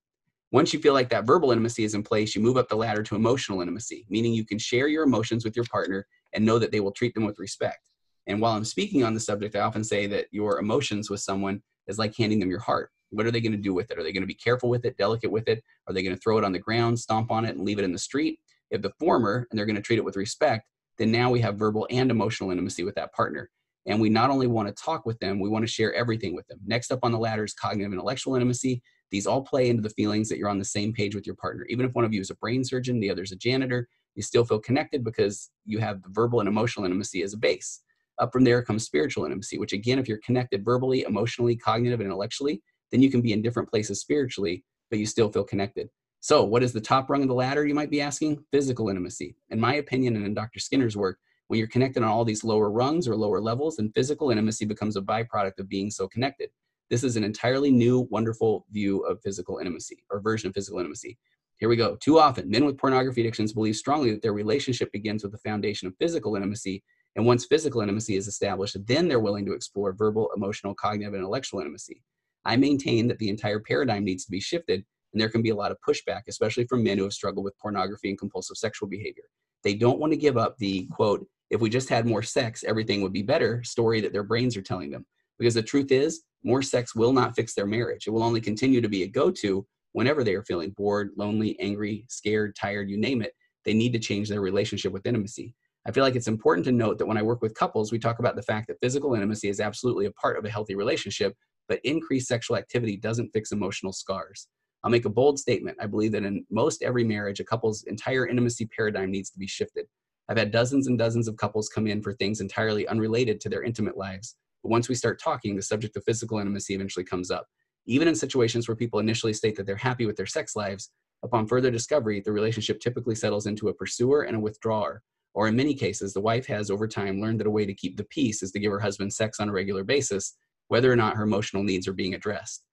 Once you feel like that verbal intimacy is in place, you move up the ladder to emotional intimacy, meaning you can share your emotions with your partner and know that they will treat them with respect. And while I'm speaking on the subject, I often say that your emotions with someone is like handing them your heart. What are they going to do with it? Are they going to be careful with it, delicate with it? Are they going to throw it on the ground, stomp on it, and leave it in the street? If the former, and they're going to treat it with respect, then now we have verbal and emotional intimacy with that partner. And we not only want to talk with them, we want to share everything with them. Next up on the ladder is cognitive intellectual intimacy. These all play into the feelings that you're on the same page with your partner. Even if one of you is a brain surgeon, the other is a janitor, you still feel connected because you have the verbal and emotional intimacy as a base. Up from there comes spiritual intimacy, which again, if you're connected verbally, emotionally, cognitive, and intellectually, then you can be in different places spiritually, but you still feel connected. So, what is the top rung of the ladder, you might be asking? Physical intimacy. In my opinion, and in Dr. Skinner's work, when you're connected on all these lower rungs or lower levels, then physical intimacy becomes a byproduct of being so connected. This is an entirely new, wonderful view of physical intimacy or version of physical intimacy. Here we go. Too often, men with pornography addictions believe strongly that their relationship begins with the foundation of physical intimacy. And once physical intimacy is established, then they're willing to explore verbal, emotional, cognitive, and intellectual intimacy. I maintain that the entire paradigm needs to be shifted, and there can be a lot of pushback, especially from men who have struggled with pornography and compulsive sexual behavior. They don't want to give up the quote, if we just had more sex, everything would be better story that their brains are telling them. Because the truth is, more sex will not fix their marriage. It will only continue to be a go to whenever they are feeling bored, lonely, angry, scared, tired, you name it. They need to change their relationship with intimacy. I feel like it's important to note that when I work with couples, we talk about the fact that physical intimacy is absolutely a part of a healthy relationship, but increased sexual activity doesn't fix emotional scars. I'll make a bold statement. I believe that in most every marriage, a couple's entire intimacy paradigm needs to be shifted. I've had dozens and dozens of couples come in for things entirely unrelated to their intimate lives. But once we start talking, the subject of physical intimacy eventually comes up. Even in situations where people initially state that they're happy with their sex lives, upon further discovery, the relationship typically settles into a pursuer and a withdrawer. Or in many cases, the wife has over time learned that a way to keep the peace is to give her husband sex on a regular basis, whether or not her emotional needs are being addressed.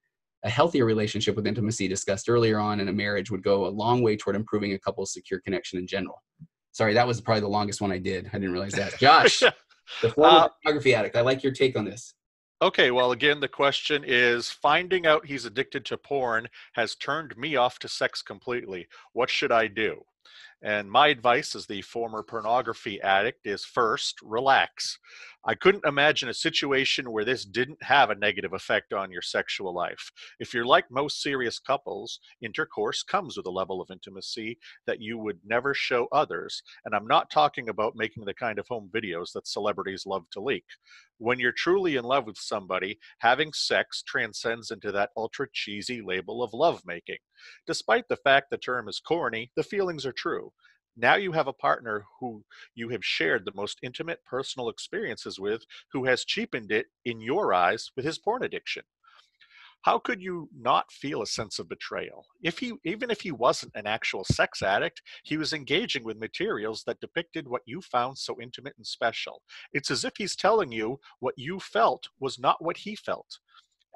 A healthier relationship with intimacy discussed earlier on in a marriage would go a long way toward improving a couple's secure connection in general. Sorry, that was probably the longest one I did. I didn't realize that. Josh, the former uh, pornography addict. I like your take on this. Okay, well, again, the question is finding out he's addicted to porn has turned me off to sex completely. What should I do? And my advice as the former pornography addict is first, relax. I couldn't imagine a situation where this didn't have a negative effect on your sexual life. If you're like most serious couples, intercourse comes with a level of intimacy that you would never show others. And I'm not talking about making the kind of home videos that celebrities love to leak. When you're truly in love with somebody, having sex transcends into that ultra cheesy label of lovemaking. Despite the fact the term is corny, the feelings are true. Now you have a partner who you have shared the most intimate personal experiences with, who has cheapened it in your eyes with his porn addiction. How could you not feel a sense of betrayal? If he, even if he wasn't an actual sex addict, he was engaging with materials that depicted what you found so intimate and special. It's as if he's telling you what you felt was not what he felt.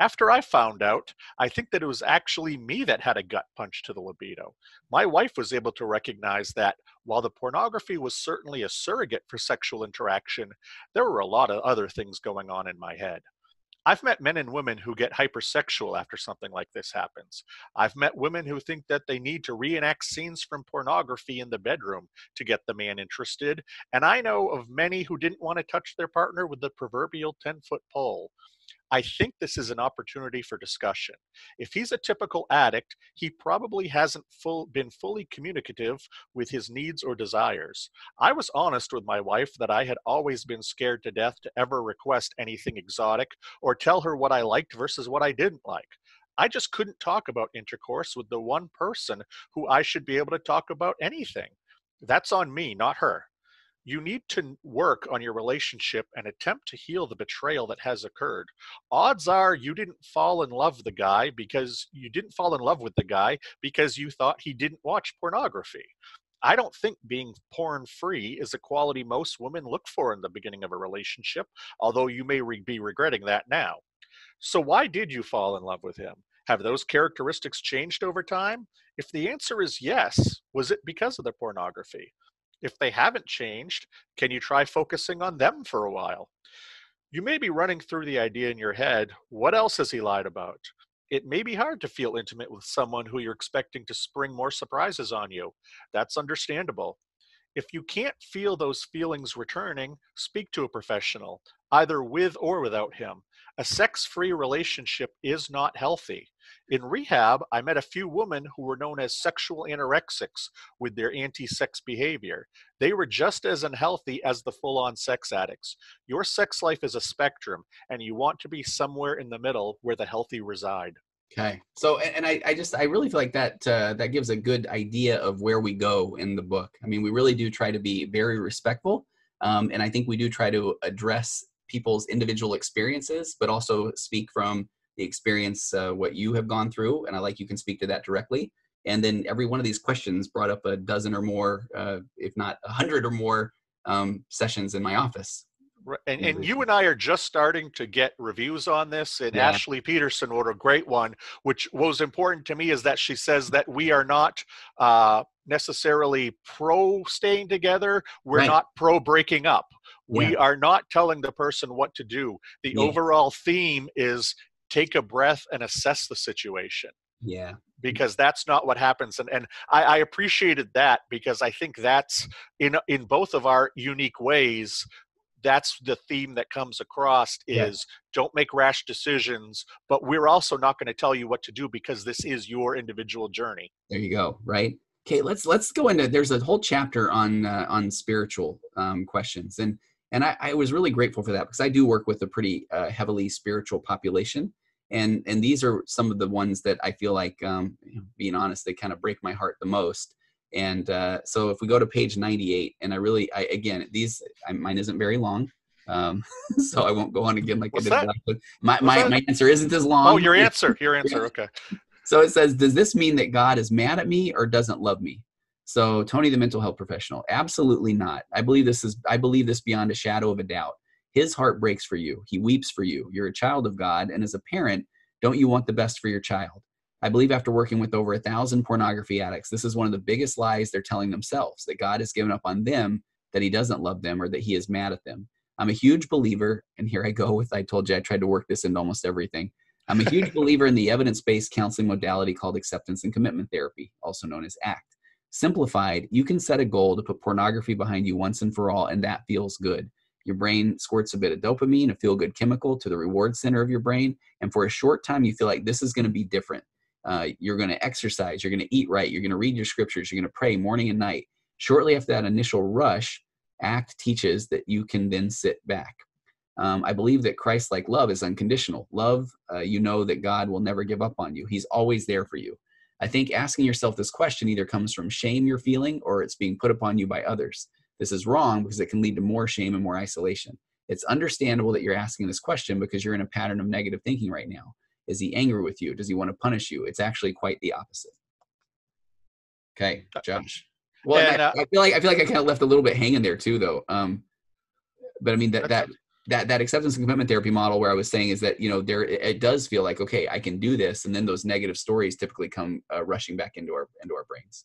After I found out, I think that it was actually me that had a gut punch to the libido. My wife was able to recognize that while the pornography was certainly a surrogate for sexual interaction, there were a lot of other things going on in my head. I've met men and women who get hypersexual after something like this happens. I've met women who think that they need to reenact scenes from pornography in the bedroom to get the man interested. And I know of many who didn't want to touch their partner with the proverbial 10 foot pole. I think this is an opportunity for discussion. If he's a typical addict, he probably hasn't full, been fully communicative with his needs or desires. I was honest with my wife that I had always been scared to death to ever request anything exotic or tell her what I liked versus what I didn't like. I just couldn't talk about intercourse with the one person who I should be able to talk about anything. That's on me, not her you need to work on your relationship and attempt to heal the betrayal that has occurred. Odds are you didn't fall in love with the guy because you didn't fall in love with the guy because you thought he didn't watch pornography. I don't think being porn free is a quality most women look for in the beginning of a relationship, although you may re- be regretting that now. So, why did you fall in love with him? Have those characteristics changed over time? If the answer is yes, was it because of the pornography? If they haven't changed, can you try focusing on them for a while? You may be running through the idea in your head what else has he lied about? It may be hard to feel intimate with someone who you're expecting to spring more surprises on you. That's understandable. If you can't feel those feelings returning, speak to a professional, either with or without him. A sex free relationship is not healthy. In rehab, I met a few women who were known as sexual anorexics with their anti sex behavior. They were just as unhealthy as the full on sex addicts. Your sex life is a spectrum, and you want to be somewhere in the middle where the healthy reside. Okay. So, and I, I just, I really feel like that, uh, that gives a good idea of where we go in the book. I mean, we really do try to be very respectful. Um, and I think we do try to address people's individual experiences, but also speak from the experience, uh, what you have gone through. And I like you can speak to that directly. And then every one of these questions brought up a dozen or more, uh, if not a hundred or more um, sessions in my office and, and you and I are just starting to get reviews on this. And yeah. Ashley Peterson wrote a great one, which was important to me is that she says that we are not uh, necessarily pro staying together. We're right. not pro breaking up. We yeah. are not telling the person what to do. The yeah. overall theme is take a breath and assess the situation. Yeah. Because that's not what happens. And, and I, I appreciated that because I think that's in in both of our unique ways that's the theme that comes across is yeah. don't make rash decisions but we're also not going to tell you what to do because this is your individual journey there you go right okay let's let's go into there's a whole chapter on uh, on spiritual um, questions and and I, I, was really grateful for that because i do work with a pretty uh, heavily spiritual population and and these are some of the ones that i feel like um, being honest they kind of break my heart the most and uh, so if we go to page 98, and I really, I again, these I, mine isn't very long, um, so I won't go on again like What's I did. That? My my, my answer isn't as long. Oh, your answer, your answer. Okay. So it says, does this mean that God is mad at me or doesn't love me? So Tony, the mental health professional, absolutely not. I believe this is. I believe this beyond a shadow of a doubt. His heart breaks for you. He weeps for you. You're a child of God, and as a parent, don't you want the best for your child? I believe after working with over a thousand pornography addicts, this is one of the biggest lies they're telling themselves that God has given up on them, that He doesn't love them, or that He is mad at them. I'm a huge believer, and here I go with I told you I tried to work this into almost everything. I'm a huge believer in the evidence based counseling modality called acceptance and commitment therapy, also known as ACT. Simplified, you can set a goal to put pornography behind you once and for all, and that feels good. Your brain squirts a bit of dopamine, a feel good chemical, to the reward center of your brain. And for a short time, you feel like this is going to be different. Uh, you're going to exercise, you're going to eat right, you're going to read your scriptures, you're going to pray morning and night. Shortly after that initial rush, ACT teaches that you can then sit back. Um, I believe that Christ like love is unconditional. Love, uh, you know that God will never give up on you, He's always there for you. I think asking yourself this question either comes from shame you're feeling or it's being put upon you by others. This is wrong because it can lead to more shame and more isolation. It's understandable that you're asking this question because you're in a pattern of negative thinking right now. Is he angry with you? Does he want to punish you? It's actually quite the opposite. Okay, uh, Josh. Well, and, uh, I, feel like I feel like I kind of left a little bit hanging there too, though. Um, but I mean that that that that acceptance and commitment therapy model where I was saying is that you know there it does feel like okay I can do this, and then those negative stories typically come uh, rushing back into our into our brains.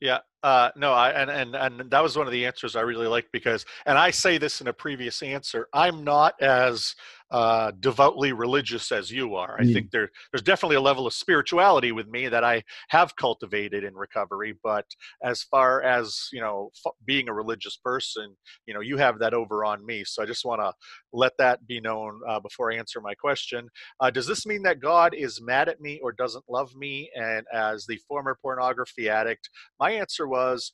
Yeah, uh, no, I and, and and that was one of the answers I really liked because, and I say this in a previous answer, I'm not as uh, devoutly religious as you are. I mm. think there there's definitely a level of spirituality with me that I have cultivated in recovery. But as far as you know, f- being a religious person, you know, you have that over on me. So I just want to let that be known uh, before I answer my question. Uh, does this mean that God is mad at me or doesn't love me? And as the former pornography addict, my answer was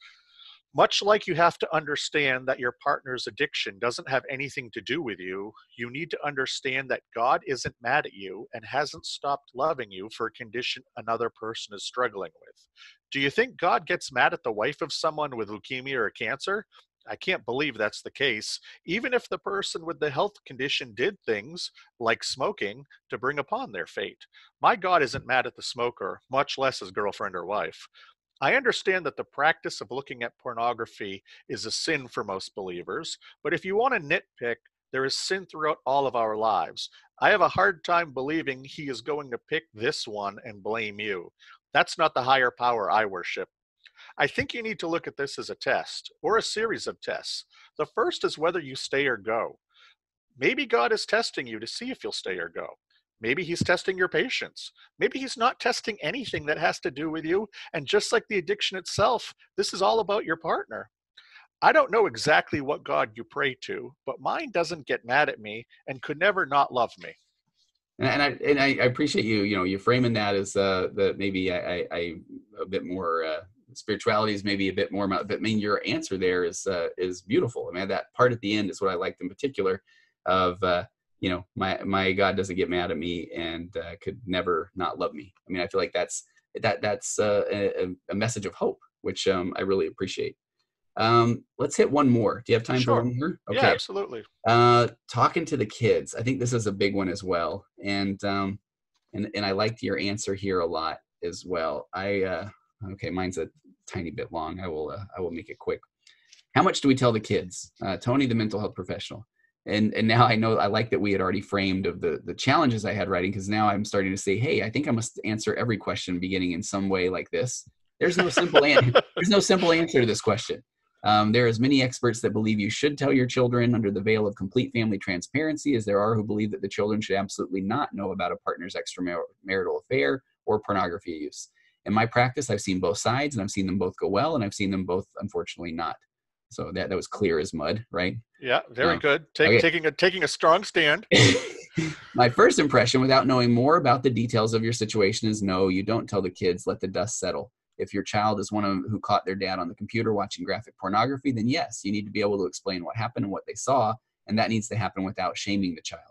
much like you have to understand that your partner's addiction doesn't have anything to do with you, you need to understand that God isn't mad at you and hasn't stopped loving you for a condition another person is struggling with. Do you think God gets mad at the wife of someone with leukemia or cancer? I can't believe that's the case, even if the person with the health condition did things like smoking to bring upon their fate. My God isn't mad at the smoker, much less his girlfriend or wife. I understand that the practice of looking at pornography is a sin for most believers, but if you want to nitpick, there is sin throughout all of our lives. I have a hard time believing he is going to pick this one and blame you. That's not the higher power I worship. I think you need to look at this as a test or a series of tests. The first is whether you stay or go. Maybe God is testing you to see if you'll stay or go. Maybe he's testing your patience. Maybe he's not testing anything that has to do with you. And just like the addiction itself, this is all about your partner. I don't know exactly what God you pray to, but mine doesn't get mad at me and could never not love me. And I and I, appreciate you. You know, you're framing that as uh, the maybe I, I, I a bit more uh, spirituality is maybe a bit more. But I mean, your answer there is uh, is beautiful. I mean, that part at the end is what I liked in particular. Of uh, you know my my god doesn't get mad at me and uh, could never not love me. I mean i feel like that's that that's uh, a, a, message of hope which um, i really appreciate. Um, let's hit one more. Do you have time sure. for one more? Okay. yeah, absolutely. Uh, talking to the kids. I think this is a big one as well. And um, and and i liked your answer here a lot as well. I uh, okay mine's a tiny bit long. I will uh, i will make it quick. How much do we tell the kids? Uh, tony the mental health professional and and now I know I like that we had already framed of the the challenges I had writing because now I'm starting to say, hey, I think I must answer every question beginning in some way like this. There's no simple an- there's no simple answer to this question. Um, there are as many experts that believe you should tell your children under the veil of complete family transparency as there are who believe that the children should absolutely not know about a partner's extramarital affair or pornography use. In my practice, I've seen both sides and I've seen them both go well and I've seen them both unfortunately not. So that, that was clear as mud, right? Yeah, very um, good. Take, okay. Taking a taking a strong stand. My first impression, without knowing more about the details of your situation, is no. You don't tell the kids. Let the dust settle. If your child is one of who caught their dad on the computer watching graphic pornography, then yes, you need to be able to explain what happened and what they saw, and that needs to happen without shaming the child.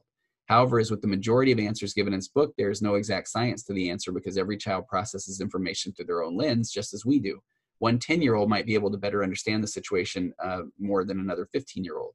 However, as with the majority of answers given in this book, there is no exact science to the answer because every child processes information through their own lens, just as we do one 10 year old might be able to better understand the situation uh, more than another 15 year old.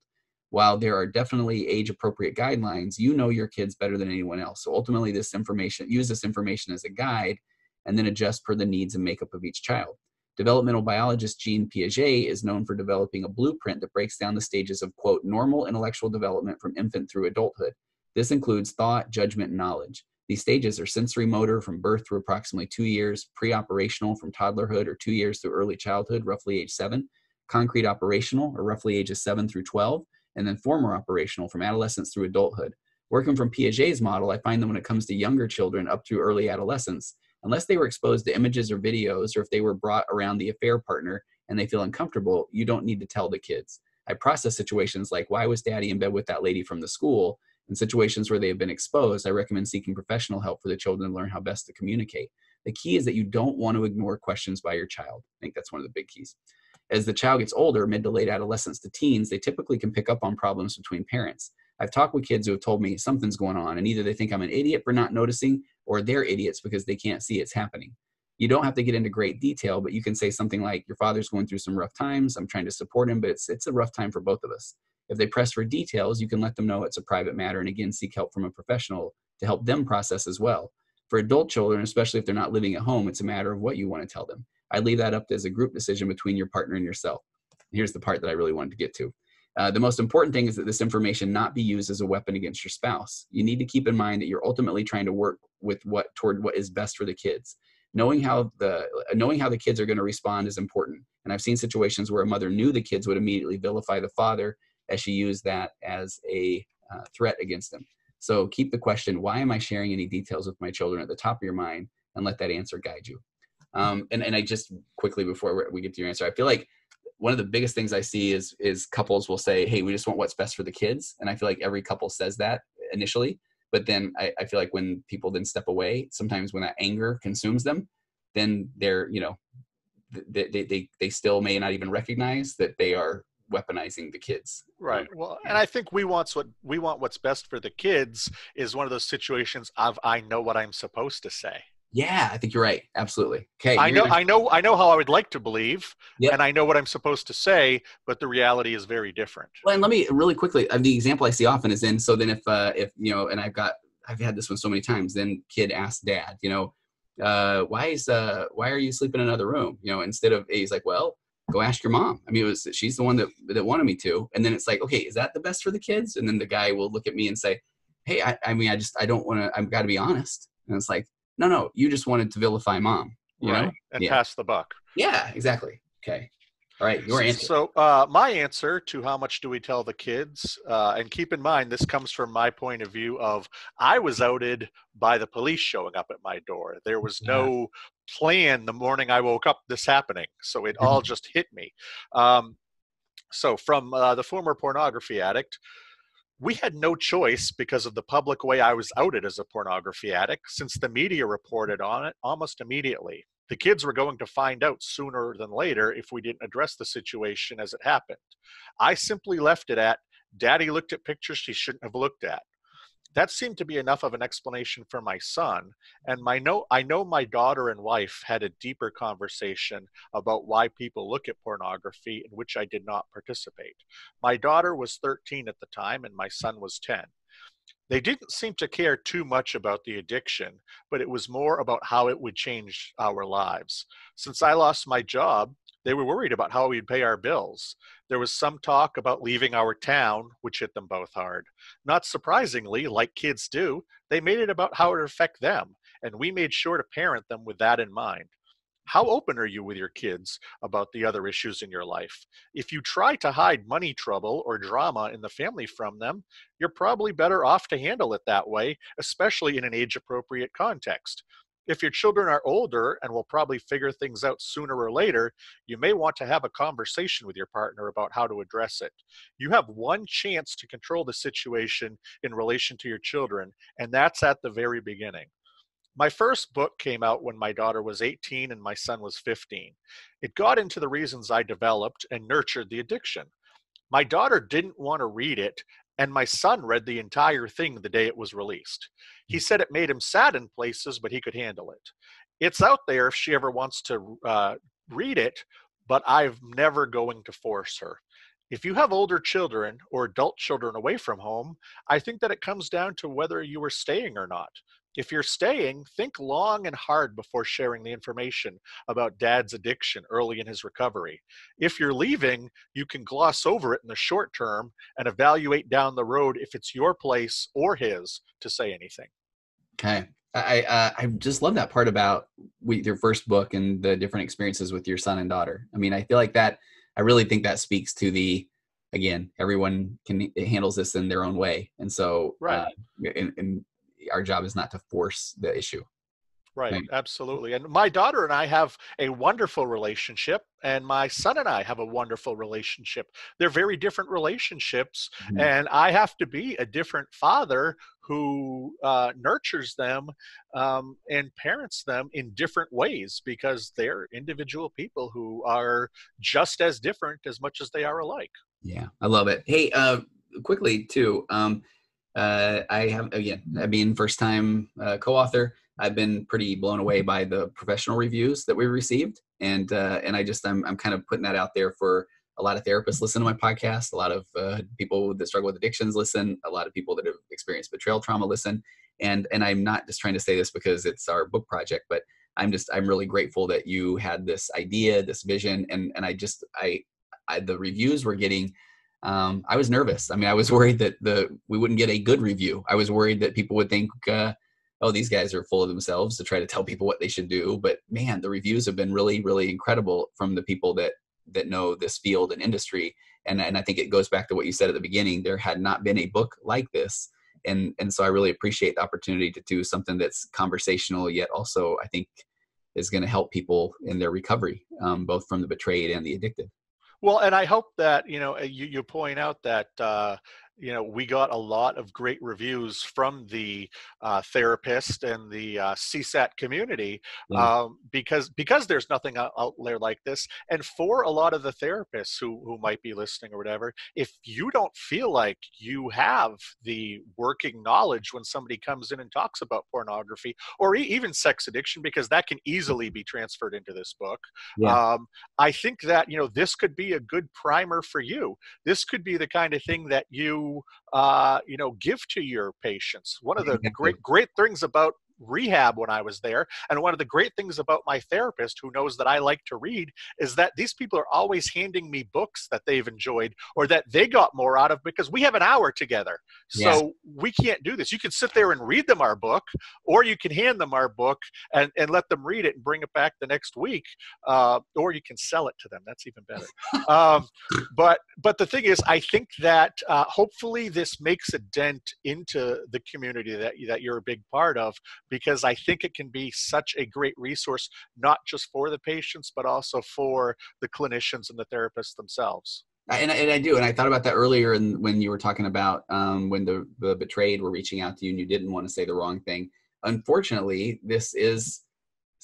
While there are definitely age appropriate guidelines, you know your kids better than anyone else. So ultimately, this information, use this information as a guide and then adjust per the needs and makeup of each child. Developmental biologist Jean Piaget is known for developing a blueprint that breaks down the stages of, quote, normal intellectual development from infant through adulthood. This includes thought, judgment, and knowledge. These stages are sensory motor from birth through approximately two years, pre operational from toddlerhood or two years through early childhood, roughly age seven, concrete operational or roughly ages seven through 12, and then formal operational from adolescence through adulthood. Working from Piaget's model, I find that when it comes to younger children up through early adolescence, unless they were exposed to images or videos or if they were brought around the affair partner and they feel uncomfortable, you don't need to tell the kids. I process situations like why was daddy in bed with that lady from the school? In situations where they have been exposed, I recommend seeking professional help for the children to learn how best to communicate. The key is that you don't want to ignore questions by your child. I think that's one of the big keys. As the child gets older, mid to late adolescence to teens, they typically can pick up on problems between parents. I've talked with kids who have told me something's going on, and either they think I'm an idiot for not noticing, or they're idiots because they can't see it's happening. You don't have to get into great detail, but you can say something like, "Your father's going through some rough times. I'm trying to support him, but it's it's a rough time for both of us." If they press for details, you can let them know it's a private matter, and again, seek help from a professional to help them process as well. For adult children, especially if they're not living at home, it's a matter of what you want to tell them. I leave that up as a group decision between your partner and yourself. Here's the part that I really wanted to get to. Uh, the most important thing is that this information not be used as a weapon against your spouse. You need to keep in mind that you're ultimately trying to work with what toward what is best for the kids. Knowing how the knowing how the kids are going to respond is important. And I've seen situations where a mother knew the kids would immediately vilify the father as she used that as a uh, threat against them. So keep the question, why am I sharing any details with my children at the top of your mind and let that answer guide you. Um, and, and I just quickly before we get to your answer, I feel like one of the biggest things I see is is couples will say, "Hey, we just want what's best for the kids," and I feel like every couple says that initially, but then I, I feel like when people then step away, sometimes when that anger consumes them, then they're you know they they they, they still may not even recognize that they are weaponizing the kids. Right. Well and i think we want what we want what's best for the kids is one of those situations of i know what i'm supposed to say yeah, I think you're right. Absolutely. Okay. I know. I know, I know how I would like to believe, yep. and I know what I'm supposed to say, but the reality is very different. Well, and let me really quickly. Uh, the example I see often is in. So then, if uh, if you know, and I've got, I've had this one so many times. Then kid asks dad, you know, uh, why is uh, why are you sleeping in another room? You know, instead of he's like, well, go ask your mom. I mean, it was she's the one that that wanted me to. And then it's like, okay, is that the best for the kids? And then the guy will look at me and say, hey, I, I mean, I just I don't want to. I've got to be honest. And it's like, no, no, you just wanted to vilify mom. You right. know? And yeah. pass the buck. Yeah, exactly. Okay. All right, your answer. So, uh, my answer to how much do we tell the kids, uh, and keep in mind, this comes from my point of view of I was outed by the police showing up at my door. There was no plan the morning I woke up this happening, so it all mm-hmm. just hit me. Um, so, from uh, the former pornography addict, we had no choice because of the public way I was outed as a pornography addict, since the media reported on it almost immediately. The kids were going to find out sooner than later if we didn't address the situation as it happened. I simply left it at Daddy looked at pictures she shouldn't have looked at that seemed to be enough of an explanation for my son and my no i know my daughter and wife had a deeper conversation about why people look at pornography in which i did not participate my daughter was 13 at the time and my son was 10 they didn't seem to care too much about the addiction, but it was more about how it would change our lives. Since I lost my job, they were worried about how we'd pay our bills. There was some talk about leaving our town, which hit them both hard. Not surprisingly, like kids do, they made it about how it would affect them, and we made sure to parent them with that in mind. How open are you with your kids about the other issues in your life? If you try to hide money trouble or drama in the family from them, you're probably better off to handle it that way, especially in an age appropriate context. If your children are older and will probably figure things out sooner or later, you may want to have a conversation with your partner about how to address it. You have one chance to control the situation in relation to your children, and that's at the very beginning. My first book came out when my daughter was 18 and my son was 15. It got into the reasons I developed and nurtured the addiction. My daughter didn't want to read it and my son read the entire thing the day it was released. He said it made him sad in places, but he could handle it. It's out there if she ever wants to uh, read it, but I'm never going to force her. If you have older children or adult children away from home, I think that it comes down to whether you are staying or not. If you're staying, think long and hard before sharing the information about dad's addiction early in his recovery. If you're leaving, you can gloss over it in the short term and evaluate down the road if it's your place or his to say anything. Okay. I uh, I just love that part about we, your first book and the different experiences with your son and daughter. I mean, I feel like that. I really think that speaks to the again, everyone can handles this in their own way, and so right. Uh, and, and our job is not to force the issue. Right, right, absolutely. And my daughter and I have a wonderful relationship, and my son and I have a wonderful relationship. They're very different relationships, mm-hmm. and I have to be a different father who uh, nurtures them um, and parents them in different ways because they're individual people who are just as different as much as they are alike. Yeah, I love it. Hey, uh, quickly too. Um, uh, I have again, I mean, first time uh, co-author. I've been pretty blown away by the professional reviews that we received, and uh, and I just I'm I'm kind of putting that out there for a lot of therapists listen to my podcast. A lot of uh, people that struggle with addictions listen. A lot of people that have experienced betrayal trauma listen. And and I'm not just trying to say this because it's our book project, but I'm just I'm really grateful that you had this idea, this vision, and and I just I, I the reviews we're getting. Um, I was nervous. I mean, I was worried that the we wouldn't get a good review. I was worried that people would think, uh, "Oh, these guys are full of themselves to try to tell people what they should do." But man, the reviews have been really, really incredible from the people that that know this field and industry. And, and I think it goes back to what you said at the beginning. There had not been a book like this. And, and so I really appreciate the opportunity to do something that's conversational, yet also I think is going to help people in their recovery, um, both from the betrayed and the addicted. Well, and I hope that you know you, you point out that uh, you know we got a lot of great reviews from the uh, therapist and the uh, csat community mm. um, because because there's nothing out, there like this and for a lot of the therapists who, who might be listening or whatever if you don't feel like you have the working knowledge when somebody comes in and talks about pornography or e- even sex addiction because that can easily be transferred into this book yeah. um, i think that you know this could be a good primer for you this could be the kind of thing that you uh, you know give to your patients. One of the great great things about rehab when I was there. And one of the great things about my therapist, who knows that I like to read, is that these people are always handing me books that they've enjoyed or that they got more out of because we have an hour together. So we can't do this. You can sit there and read them our book, or you can hand them our book and, and let them read it and bring it back the next week, uh, or you can sell it to them. That's even better. um, but but the thing is, I think that uh, hopefully this makes a dent into the community that that you're a big part of because I think it can be such a great resource, not just for the patients, but also for the clinicians and the therapists themselves. And, and I do, and I thought about that earlier, and when you were talking about um, when the, the betrayed were reaching out to you and you didn't want to say the wrong thing. Unfortunately, this is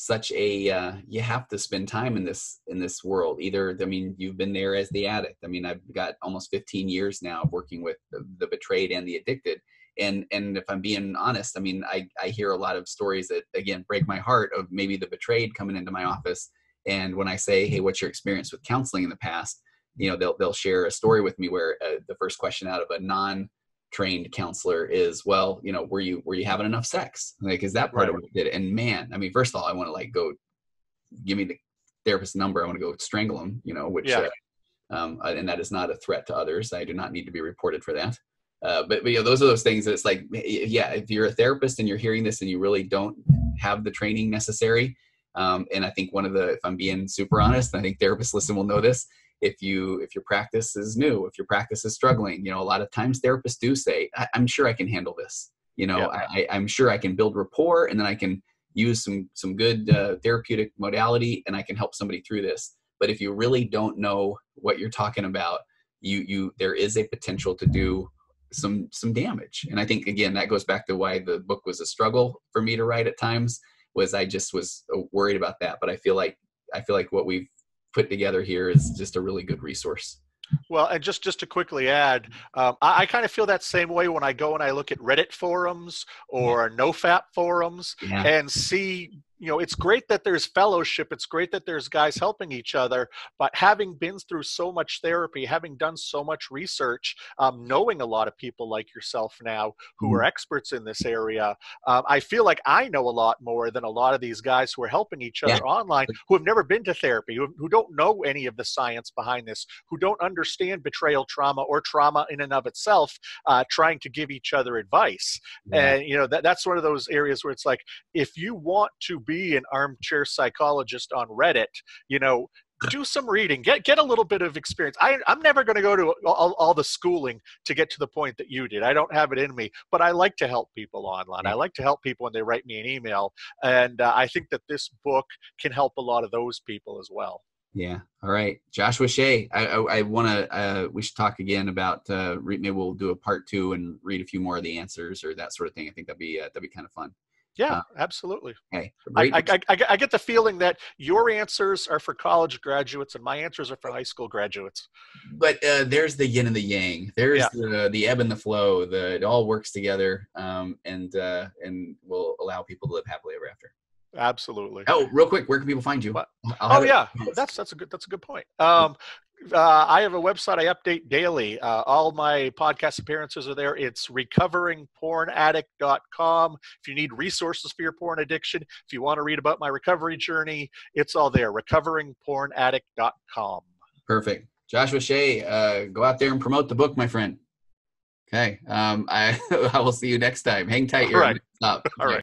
such a uh, you have to spend time in this in this world either i mean you've been there as the addict i mean i've got almost 15 years now of working with the, the betrayed and the addicted and and if i'm being honest i mean i i hear a lot of stories that again break my heart of maybe the betrayed coming into my office. And when i say hey what's your experience with counseling in the past? you know they'll they'll share a story with me where uh, the first question out of a non trained counselor is well you know were you were you having enough sex? Like is that part right. of what you did? And man i mean first of all i want to like go give me the therapist number. I want to go strangle him you know which yeah. uh, um, and that is not a threat to others. I do not need to be reported for that uh, but, but you know those are those things that it's like yeah if you're a therapist and you're hearing this and you really don't have the training necessary um, and i think one of the if i'm being super honest i think therapists listen will know this if you if your practice is new if your practice is struggling you know a lot of times therapists do say I, am sure i can handle this you know yeah. I, i'm sure i can build rapport and then i can use some some good uh, therapeutic modality and i can help somebody through this but if you really don't know what you're talking about you you there is a potential to do some some damage and i think again that goes back to why the book was a struggle for me to write at times was i just was uh, worried about that but i feel like i feel like what we've put together here is just a really good resource well, and just just to quickly add, um, I, I kind of feel that same way when I go and I look at Reddit forums or. NoFap forums yeah. and see you know it's great that there's fellowship it's great that there's guys helping each other but having been through so much therapy having done so much research um, knowing a lot of people like yourself now who mm-hmm. are experts in this area um, i feel like i know a lot more than a lot of these guys who are helping each other yeah. online who have never been to therapy who, who don't know any of the science behind this who don't understand betrayal trauma or trauma in and of itself uh, trying to give each other advice yeah. and you know that, that's one of those areas where it's like if you want to be an armchair psychologist on Reddit, you know, do some reading. Get get a little bit of experience. I I'm never going to go to all, all the schooling to get to the point that you did. I don't have it in me, but I like to help people online. I like to help people when they write me an email, and uh, I think that this book can help a lot of those people as well. Yeah. All right, Joshua Shea. I I, I want to. Uh, we should talk again about. Uh, maybe we'll do a part two and read a few more of the answers or that sort of thing. I think that'd be uh, that'd be kind of fun. Yeah, absolutely. Okay. I, I, I, I, get the feeling that your answers are for college graduates and my answers are for high school graduates. But uh, there's the yin and the yang. There's yeah. the the ebb and the flow. The it all works together, um, and uh, and will allow people to live happily ever after. Absolutely. Oh, real quick, where can people find you? Oh yeah, that's that's a good that's a good point. Um, uh, I have a website I update daily. Uh, all my podcast appearances are there. It's recoveringpornaddict.com. If you need resources for your porn addiction, if you want to read about my recovery journey, it's all there. Recoveringpornaddict.com. Perfect. Joshua Shea, uh, go out there and promote the book, my friend. Okay. Um, I I will see you next time. Hang tight. All right. All right.